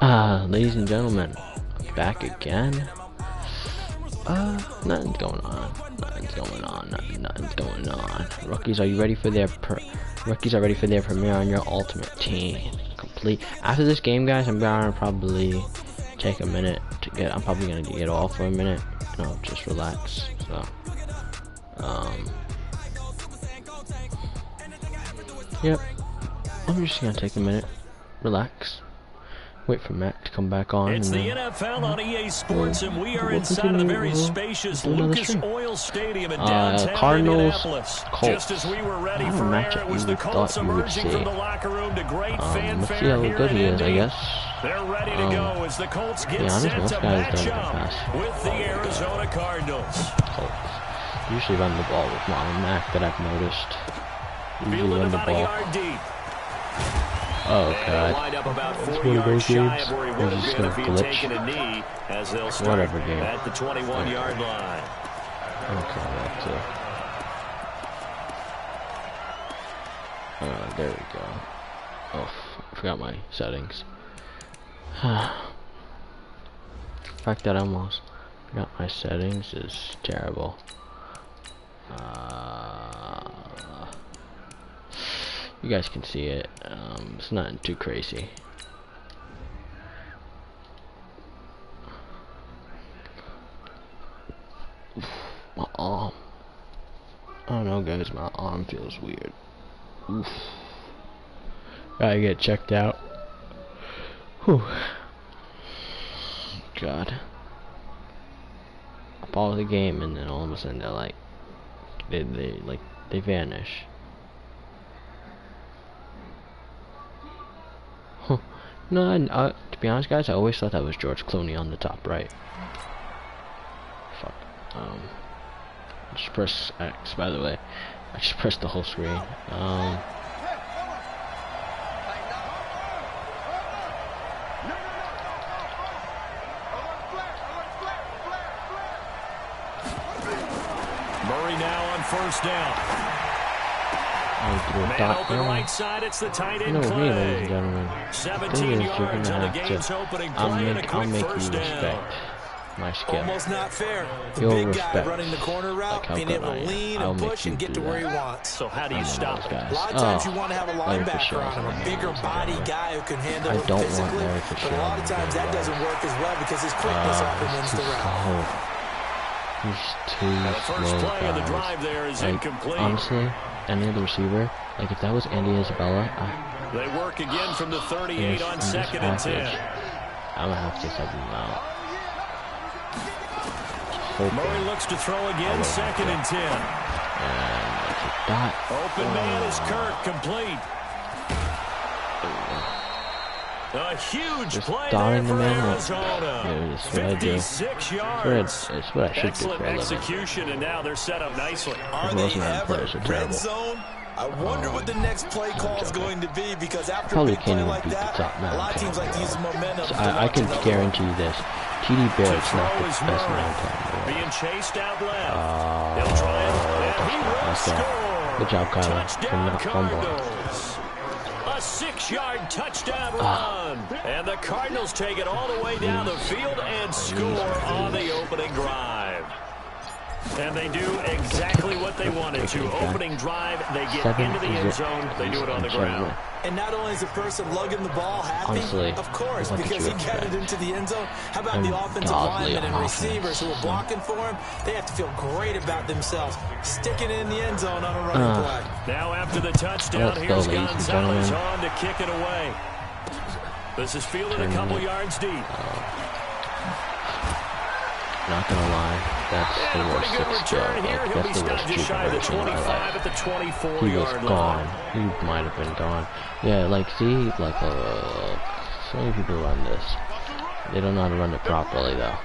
Uh, ladies and gentlemen, back again. Uh, nothing's going on. Nothing's going on. Nothing, nothing's going on. Rookies, are you ready for their rookies are ready for their premiere on your ultimate team? Complete. After this game, guys, I'm gonna probably take a minute to get. I'm probably gonna get off for a minute. You know, just relax. So, um, yep. I'm just gonna take a minute, relax, wait for Matt to come back on. It's the then- NFL on EA Sports, and we are inside of the very spacious Lucas. Oil Stadium in Uh, downtown Cardinals, Indianapolis. Colts. Just as we were ready for air, it was the Colts thought you would emerging from the locker room to great Um, let's see fanfare how here good he is, I guess. They're ready to Um, go as the Colts get set to match up with the ball Arizona Cardinals. Colts. Usually run the ball with Marlon Mack that I've noticed. Usually run the ball. Oh god. It's one of those games of where he where would it's have just gonna if he had glitch. taken a knee as they'll start Whatever game. at the 21-yard line. Okay, that too. Uh, there we go. Oh, I forgot my settings. the fact that I almost forgot my settings is terrible. Uh, you guys can see it. Um, it's nothing too crazy. My arm. I don't know, guys. My arm feels weird. Oof. Gotta get checked out. Whew. God. I follow the game and then all of a sudden they're like, they, they like, they vanish. Huh. No, I, to be honest, guys, I always thought that was George Clooney on the top right. Fuck. Um, just press X, by the way. I just pressed the whole screen. Um, Murray now on first down. Open right side, it's the tight end no, me, ladies and gentlemen. 17 yards on the game's to, opening I'll and make, I'll make you respect down. my skill. Almost not fair. The You'll big respect guy running the corner route, like how being good able to lean and push and get to where he wants. So how do you stop it? A lot of times Oh, you want to have a linebacker on him, a bigger body guy who can handle I it physically. But a lot of times that doesn't work as well because his quickness Uh, often wins the route. He's too Now the first slow, play of the drive there is Like, incomplete. honestly, any other receiver, like if that was Andy Isabella, I, They work again from the 38 on second and 10. I would have to sub him out. Murray looks to throw again, second and 10. and it's a dot. Open man is Kirk, complete. A huge Just play dot there in the for middle. Arizona. There it is, what I do. 56 It's yards. I, it's what I should do Excellent for execution, and now they're set up nicely. Are they most of my ever players are red zone? I wonder what the oh, next play call is going to be because after Probably a big can't play even like beat the that, top nine a lot of teams like to use momentum. So I, I can another guarantee you this. TD Barrett's not the best Murray. nine ten in the world. Being chased out left. Ah, oh, He'll try it, and he will score. Good job, Kyler, for Touchdown, not fumbling. Cardinals. A six-yard touchdown run. And the Cardinals take it all the way down the field and score on the opening drive. And they do exactly what they wanted to. Opening drive, they get Seven into the end zone. They do it on the ground. And not only is the person lugging the ball happy, Honestly, of course, because he got it into the end zone. How about I'm the offensive godly linemen and on receivers who are blocking for him? They have to feel great about themselves, sticking in the end zone on a running Uh, play. Now after the touchdown, go, here's Gonzalez on to kick it away. This is fielded a couple yards deep. Not gonna lie, that's the worst six return. Like, that's the worst just shy of the version of my life. at the 24 He was gone. line. He might have been gone. Yeah, like see, like uh, so many people run this. They don't know how to run it properly though.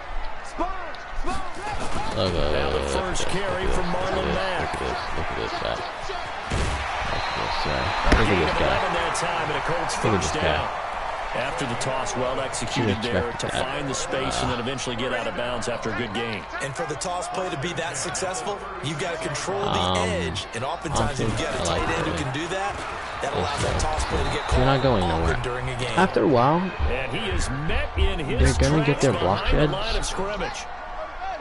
Look at Now the look at first this, look at this, look at this. Look at this guy. Look at this guy. Look at this guy. 11 that time, and a Colts Look at this guy. Down. After the toss, well executed there to that. find the space and then eventually get out of bounds after a good game. And for the toss play to be that successful, you've got to control the Um, edge. And oftentimes, if you get a tight like end who can do that, that Yes, allows that toss play to get You're not going nowhere. during a game. After a while, And he is met in his They're gonna get their block behind the sheds. line of scrimmage.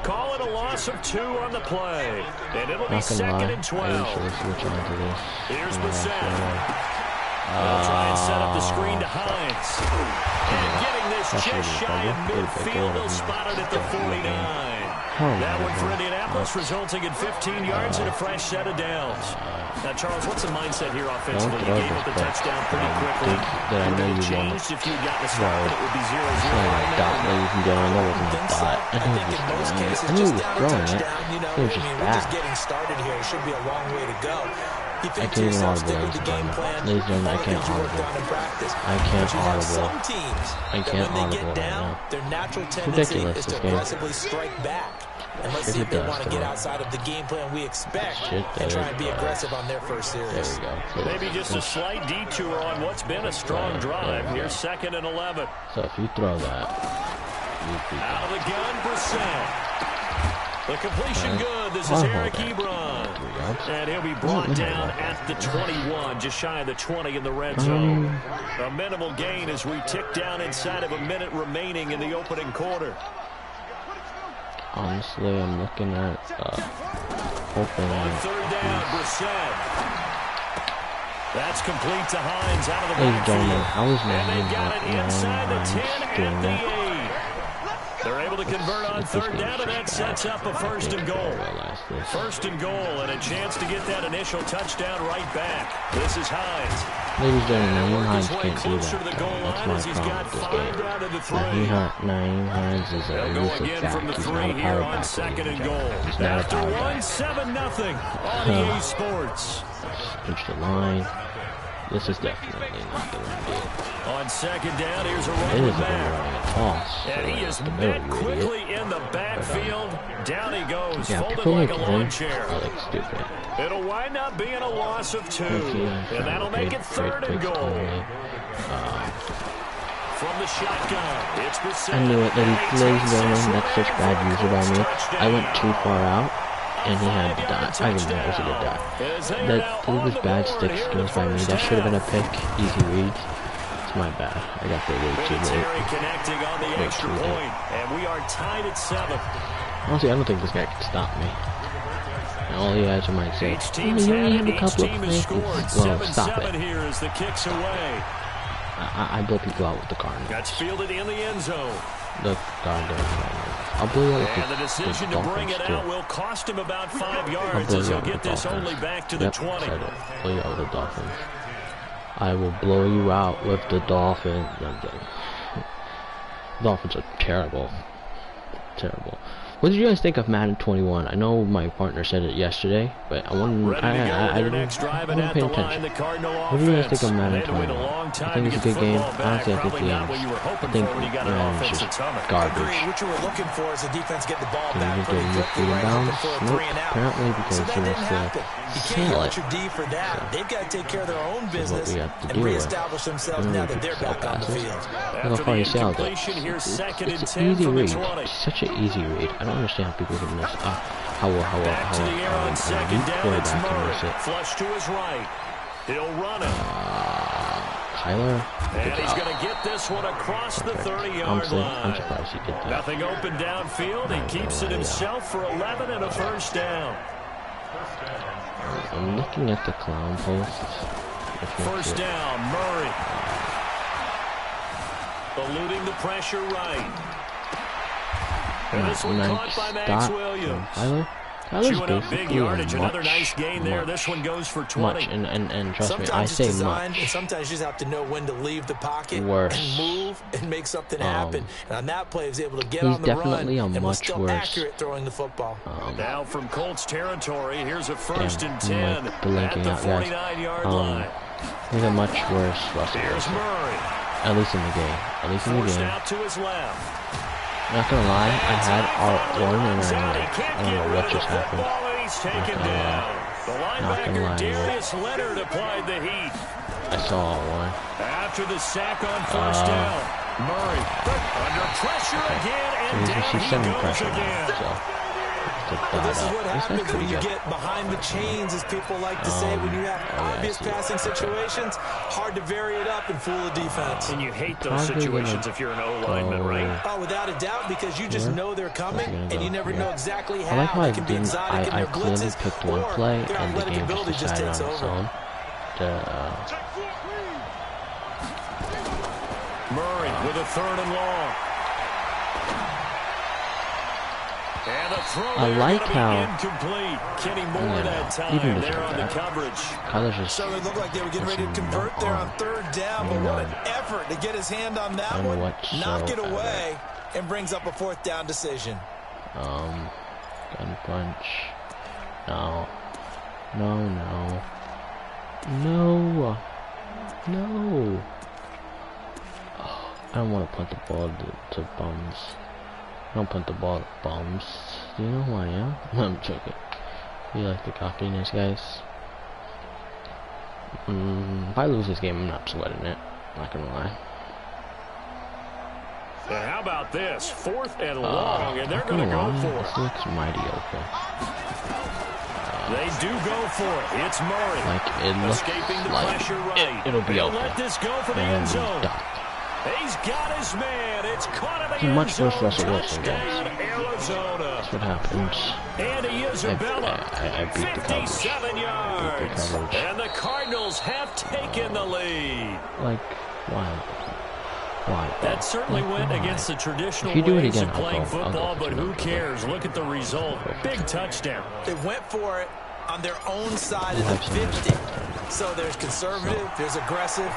Call it a loss of two on the play. And it'll be not gonna second lie, and I 12. usually switch on this. Here's when I Brissett. actually They'll try and set up the screen to Ah. Hines. And getting this just shy of midfield, good. they'll spot it at the 49. Oh, That one for Indianapolis, resulting in 15 yards and a fresh set of downs. Now, Charles, what's the mindset here offensively? You gave up the touchdown pretty quickly. that I know you wanna- changed if you had gotten a stop it would be 0-0 It's not right a now? dot, ladies and gentlemen. That wasn't a think dot. I I knew think he was in most throwing it. cases, I knew he just was throwing it. touchdown, you know, It was just mean, we're just getting started here. It should be a long way to go. You I can't even audible, stick with ladies and gentlemen. Ladies and gentlemen, I can't things you worked audible. on in practice. I can't But you have audible. I can't audible right now. their natural tendency ridiculous, this game. strike back. And let's If see if they want to get outside of the game plan we expect Shit, and try and be it aggressive on their first There series. we go. So Maybe just a slight detour on what's been a strong drive. Here's second and 11. So if you throw that, you beat Out of them. the gun, Brissett. The completion good. This is Eric. Ebron. And he'll be brought Mm, down at the 21, just shy of the 20 in the red Um, zone. A minimal gain as we tick down inside of a minute remaining in the opening quarter. Honestly, I'm looking at uh, hoping On third down, Brissett. That's complete to Hines out of the Ladies and gentlemen, backfield. how is And Nyheim they've got it Hines inside the 10 doing that? 8. They're able to convert on third down, and that sets up a first and goal. First and goal, and a chance to get that initial touchdown right back. This is Hines. Ladies and gentlemen, Hines can't do that. the though. That's my he's problem got with this game. down to the Nyheim, three. Hi- Nyheim Hines is a They'll go elusive again back. the He's three not a here power on back, second and goal. He's not a After power one, back. 7 nothing on EA Sports. Pinch the line. This is definitely not the run deal. On second down, here's a It run a back. toss. And he is met quickly in the backfield. Down he goes, Yeah, folded like a lawn chair. like stupid. It'll wind up being a loss of two. And that'll make it third and goal. From the shotgun, it's Brissett. I knew it that he plays That's such bad user by me. I went too far out, and he had to die. I didn't know he was gonna die. As they are That was bad stick skills by me. That should have been a pick. Easy reads. It's my bad. I got there way too late. connecting on the Way extra too late. point, and we are tied at seven. Honestly, I don't think this guy can stop me. And all you guys might say, oh, you only have a couple of plays. Well, stop 7-7 it. here as the kicks away. I, I, blow people out with the Cardinals. That's fielded in the end zone. The Cardinals. I'll blow you out And the the, decision the to bring it too. out will cost him about five yards as you he'll get this only back to the 20. said it. Blow you out with the Dolphins. I will blow you out with the. I'm kidding. Dolphins are terrible. Terrible. What did you guys think of Madden 21? I know my partner said it yesterday, but I wanted I, I, I, I didn't, I and didn't at pay the attention. the What do you guys think of Madden They had to wait a 21? I think it's a good game. Honestly, I think Probably the not what you were game's, I think for when you got an Madden's offense just garbage. What you were looking for is the defense get the ball Can back pretty get quickly, your right? down? For a Nope. three and out. Apparently because so he that wants to happen. You can't it. your D for that. They've got to take care of their own This is what business and reestablish themselves now that they're sell back on the field. Look how After far the it. It's, second and 10 an easy read. 20. Such an easy read. I don't understand how people can miss. Uh, how a how Back how to a, the air um, on a second elite down. It's quarterback can miss it. Flush to his right. He'll run it. Kyler, And he's going to get this one across the 30-yard I'm, su- I'm line. surprised he did that. Nothing open downfield. He keeps it himself for 11 and a first down. I'm looking at the clown post. First down, Murray. Eluding the pressure right. And this one caught by Maxx Williams. from Kyler. Kyler's Chewing up big yardage. Another nice gain there. This one goes for 20. much, and, and, and trust me, I Sometimes say designed, and much. sometimes you just have to know when to leave the pocket Worse. and move and make something Um, happen. And on that play, he was able to get on the run a and was still worse- accurate throwing the football. Um, Now from Colts territory, here's a first Damn, and I'm, 10 like, at the out, guys. 49-yard Um, line. he's a much worse Russell Wilson. At least in the game. At least in the Forced game. out to his left. Not gonna lie, I had Outside, R1 and I, I don't know what just happened. football, and he's taken gonna. The Not gonna lie, Darius Leonard applied the heat. I saw art one. After the sack on first Uh, down, Murray under pressure again, and down he goes pressure again. Now, so. To But this is what up. This guy's happens when pretty you get behind the chains, as people like to say. When you have Um, oh, yeah, obvious see it. passing situations, hard to vary it up and fool the defense. And you hate those Probably situations if you're an O-lineman, go- right? Oh, without a doubt, because you just Here. know they're coming, and go you never here. know exactly I how. like how they I can be didn't. exotic I, I clearly blitzes, picked one play, and the game just ability just decided on its own. To, uh, Murray with a third and long. I there like how- incomplete. Kenny Moore Yeah, that time even there on the that. coverage. Kyler's just. So it looked like they were getting ready to convert no there on third down, but what an effort to get his hand on that None one, knock it whatsoever. away, and brings up a fourth down decision. Um, gun punch. No. No, no. No. No. Oh, I don't want to punt the ball to, to bums. Don't punt the ball. Do you know who I am? I'm joking. You like the cockiness, guys? Mm, if I lose this game, I'm not sweating it. Not gonna lie. And how about this? Fourth and Uh, long, and they're going to go for This it. looks mighty open. They do go for it. It's Murray. Like, it looks Escaping the like pressure right. it, it'll be open. let this go for the end zone. done. He's got his man. It's caught in the end much worse zone. Russell Wilson, guys. Arizona. That's what happens. Andy Isabella, I- I- I beat the coverage. 57 yards. coverage. And the Cardinals have taken the lead. Like, why? Why? That certainly Like, went why? against the traditional If you do it ways again, of I'll playing go- I'll go football, but who cares? Look at the result. Big touchdown. They went for it on their own side of the 50. So there's conservative, there's aggressive,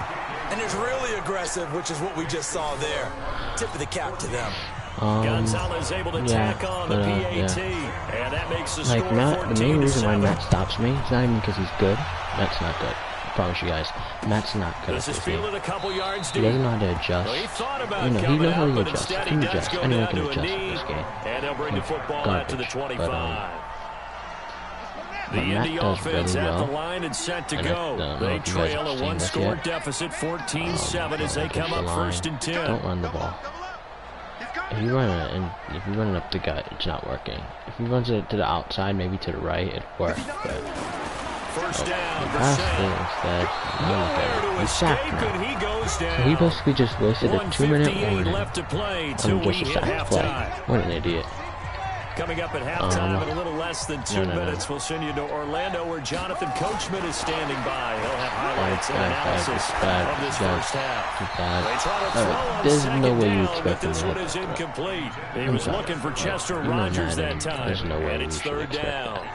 and there's really aggressive, which is what we just saw there. Tip of the cap to them. Um, Gonzalez able to yeah, tack on the but, uh, PAT, yeah. and that makes the like score Matt, the main reason why Matt stops me is not even because he's good. That's not good. I promise you guys, Matt's not good This at is this game. a couple yards He deep. doesn't know how to adjust. Well, he about You know, he knows how to adjust. He can adjust. Anyone can adjust in this game. And they'll bring the football out to the 25. but, um, the Indy offense really at well. the line and set to And go. They you guys trail a one-score deficit, 14 Um, 7 as they come the up line. first and 10. Don't run the ball. If you run it and if you run it up the gut, it's not working. If he runs it to the outside, maybe to the right, it works. But First down, pass it instead. Now look Nowhere at to. Escape, sacked now. and he goes down. So he basically just wasted a two-minute 158 warning left to play till on just a sack play. What an idiot. Coming up at halftime Um, in a little less than two no, no, no. minutes, we'll send you to Orlando where Jonathan Coachman is standing by. He'll have highlights and Bad, bad, analysis bad, bad, of this first half. Bad. They try to throw on there's no way you expect this one is incomplete. He was looking for Chester Rogers that time, there's no way and it's third down.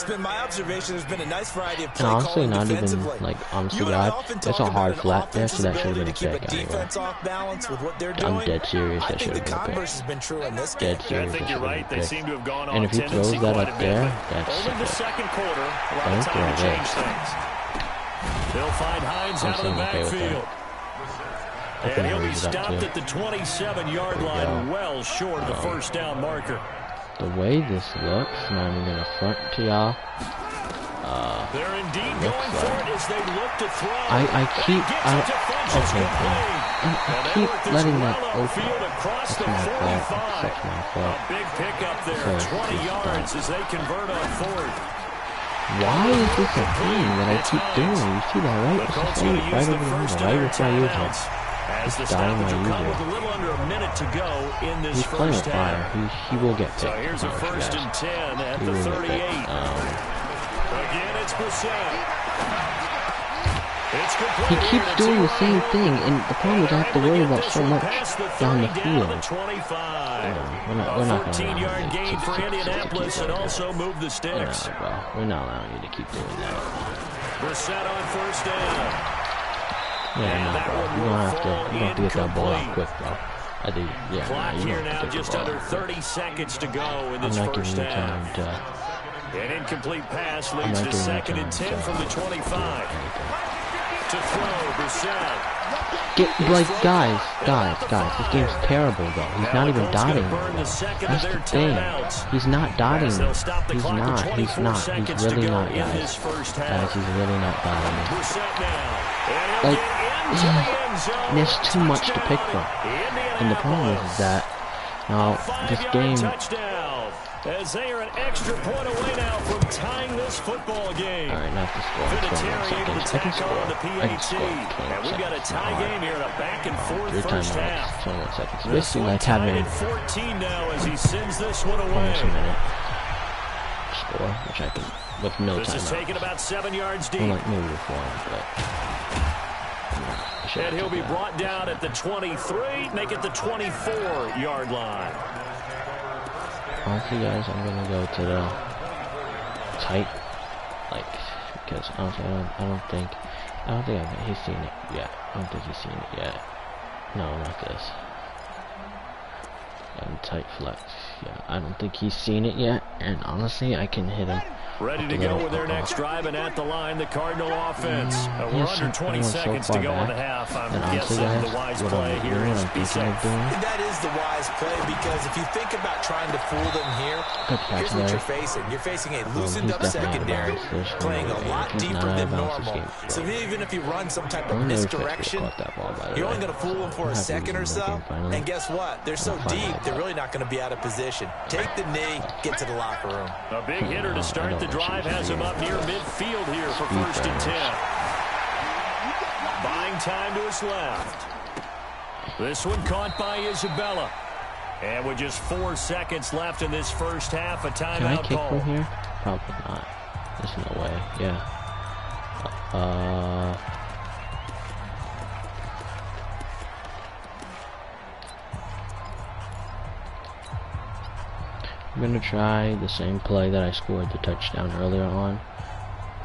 It's been my observation. There's been a nice variety of And honestly, not even like honestly, You God, that's a hard flat there, so that should have ability been a to keep pick anyway. off balance with what they're I'm doing. dead serious. That should the have been a pick. converse has been true in this game. Dead I serious. think that you're right. They seem pick. to have gone And if he throws that quite up there, that's only the sick. second quarter. A lot Don't of time to throw it. change things. They'll find Hines I'm out of the saying okay with backfield. I And think he'll be it stopped at the 27-yard line, well short of the Um, first down marker. The way this looks, and I'm gonna front to y'all. Uh, They're indeed looks going for like- it as they look to throw. I I keep I okay, I And keep letting that open. across That's the my fault. 45. That's my fault. A big pickup there, Okay, 20 yards as they convert on fourth. Why is this a thing that I keep doing? You see that right? It's right, to right use the over the middle, right their before I use it. timeouts. As the stoppage will come with a little under a minute to go in this He's first fire. half. He he will get So picked. I here's a first and 10 at He the 38. Um, Again, it's Brissett. He keeps doing the same thing, and the problem is I have to worry about so much down the field. Down to the 25. Yeah, we're not- we're not gonna 14-yard allow gain it. for Keep- keep- Indianapolis keep and also move the sticks. Nah, bro, we're not allowing you to keep doing that. Brissett on first down. Yeah, no, bro. You're gonna have to, you're gonna have to get that ball out quick, bro. I think, yeah, Clock you here don't have now, to get the just ball under out quick. 30 seconds to go in I'm this not giving first you half. time to An incomplete pass leads to second and time 10 to from the 25. To throw, Brissett. Get like guys, guys, guys. This game's terrible though. He's not even dotting. burn the Bro. second of That's the thing. He's not dotting. They'll stop He's not. He's not. He's really not, guys. half. Guys, he's really not dotting. Now. And he'll Like, get into the end zone. There's too much to pick from. And the problem is, is that now this game. As they are an extra point away now from tying this football game. All right, not to score. in 21 Vinatieri able to seconds. I can score. on the I can score. in 21 And we've got a tie game here in a back and forth Your first half. is 21 seconds. This Basically, like having at 14 now as he sends this one almost a away. minute score, which I can with no This is taken about seven yards deep. Like maybe one, but. And he'll be brought down at the 23, make it the 24-yard line. Honestly, guys, I'm gonna go to the tight, like, because honestly, I don't, I don't think, I don't think I've, he's seen it yet. I don't think he's seen it yet. No, not this. And tight flex. Yeah, I don't think he's seen it yet. And honestly, I can hit him. Ready to go with their next drive and at the line, the Cardinal offense. Uh, we're Yes, under 20 everyone's so seconds to far go in the half. I'm And guessing the wise what play I'm here doing, is I'm be safe. that is the wise play because if you think about trying to fool them here, here's what there. you're facing. You're facing a loosened he's up secondary, out of bounds. There's playing a lot He's deeper than of bounds this normal. So even if you run some type of don't know if I misdirection, ball, you're only going to fool them for a second or he's in the so. And guess what? They're so deep, they're really not going to be out of position. Take the knee, get to the locker room. A big hitter to start the know what drive has him up near midfield here for first and 10. Buying time to his left. This one caught by Isabella. And with just four seconds left in this first half, a Can I timeout kick call. from here? Probably not. There's no way. Yeah. Uh. I'm gonna try the same play that I scored the touchdown earlier on.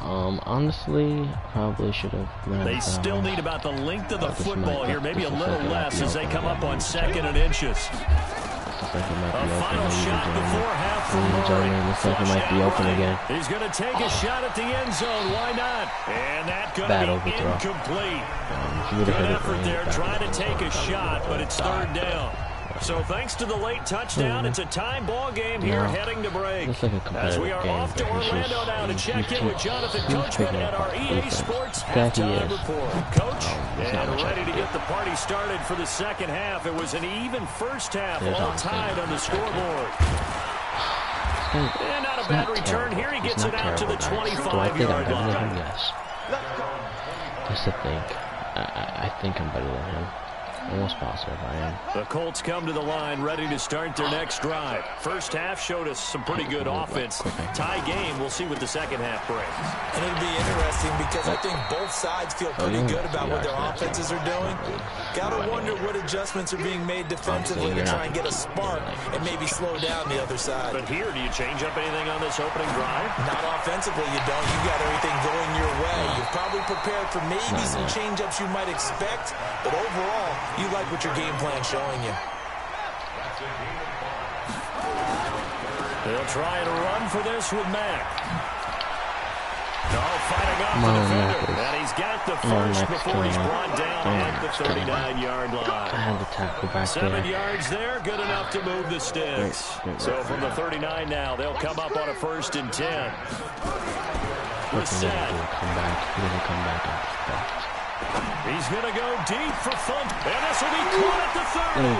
Um, honestly, probably should have. They still need about the length of the football here, maybe a little less as they come up on second and inches. It's like it might be A open. shot before half from Murray. looks like it might be open again. He's going to take a shot at the end zone. Why not? And that going to be incomplete. Um, if you would have Good effort there, trying to take a shot, but it's third down. So thanks to the late touchdown, it's a time ball game here No. heading to break. Like a As we are game, off to Orlando just- now to he's- check in with Jonathan Coachman at our EA. Sports That halftime report. Coach, there's and ready to get the party started for the second half. It was an even first half, There's all tied on the scoreboard. This guy- And not a bad not return terrible. here. He gets it out to the terrible, guys. Do I think 25-yard I'm better than line. Yes. Just to think. I, I, I think I'm better than him. Almost positive I am. The Colts come to the line ready to start their next drive. First half showed us some pretty good offense. Tie game. We'll see what the second half brings. And it'll be interesting because I think both sides feel pretty good about what their offenses are doing. Gotta wonder what adjustments are being made defensively to try and get a spark and maybe slow down the other side. But here, do you change up anything on this opening drive? Not offensively, you don't. You got everything going your way. You're probably prepared for maybe some yet. change-ups you might expect, but overall, you like what your game plan's showing you. They'll try and run for this with Mack. No, fighting off the defender. Mack And he's got the first Mack's before he's killing brought down Come at the Mack's killing it. 39-yard I line. had the tackle back Seven there. yards there, good enough to move the sticks. Great, great So from the 39 now, they'll come up on a first and 10. Hoping that He'll come back. He doesn't come back after He's going to go deep for Funk. And this will be caught at the 30. And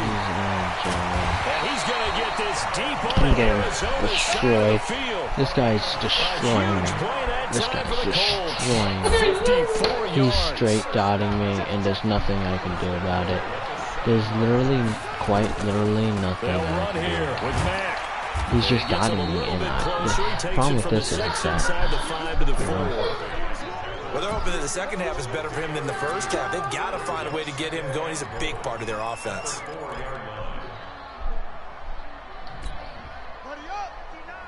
he's going to get this deep on I'm the Arizona field. This guy's destroying me. This guy's for the Colts. destroying me. He's straight dotting me, and there's nothing I can do about it. There's literally, quite literally nothing I can here do. He's just dotting me, and I, the problem it with this is that five to the four. Well, they're hoping that the second half is better for him than the first half. They've got to find a way to get him going. He's a big part of their offense.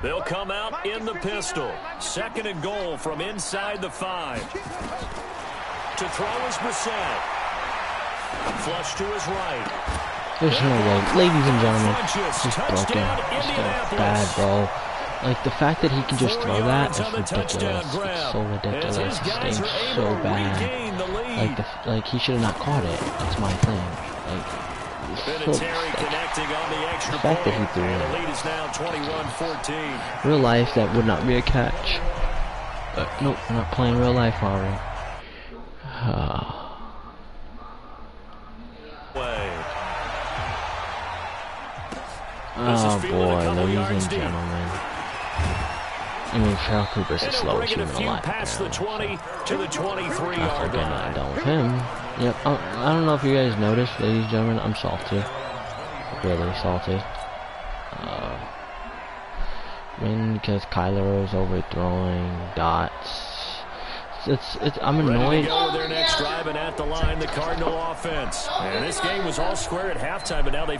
They'll come out in the pistol. Second and goal from inside the five. To throw is Brissett. Flush to his right. There's no way. Ladies and gentlemen, Funchess. he's broken. Touchdown, He's so Indianapolis. bad, bro. Like, the fact that he can just throw that is on the touchdown ridiculous. It's so ridiculous. his It guys stinks are able so bad. regain the lead. Like, the, like he should have not caught it. That's my thing. Like, it's so, like, connecting on the fact that he threw it. the lead is now 21-14. real life, that would not be a catch. But nope, we're not playing real life, are we? Way. Ah. Oh boy, ladies and gentlemen. I mean, Pharoh Cooper's the And he'll slowest bring it human a alive. past the apparently, 20 to the so After 23-yard getting line. that done with him. Yep, I, I don't know if you guys noticed, ladies and gentlemen, I'm salty. Really salty. Uh, I mean, because Kyler is overthrowing dots. It's, it's, it's I'm Ready to annoyed. go with their next drive and at the line, the Cardinal offense. And this game was all square at halftime, but now they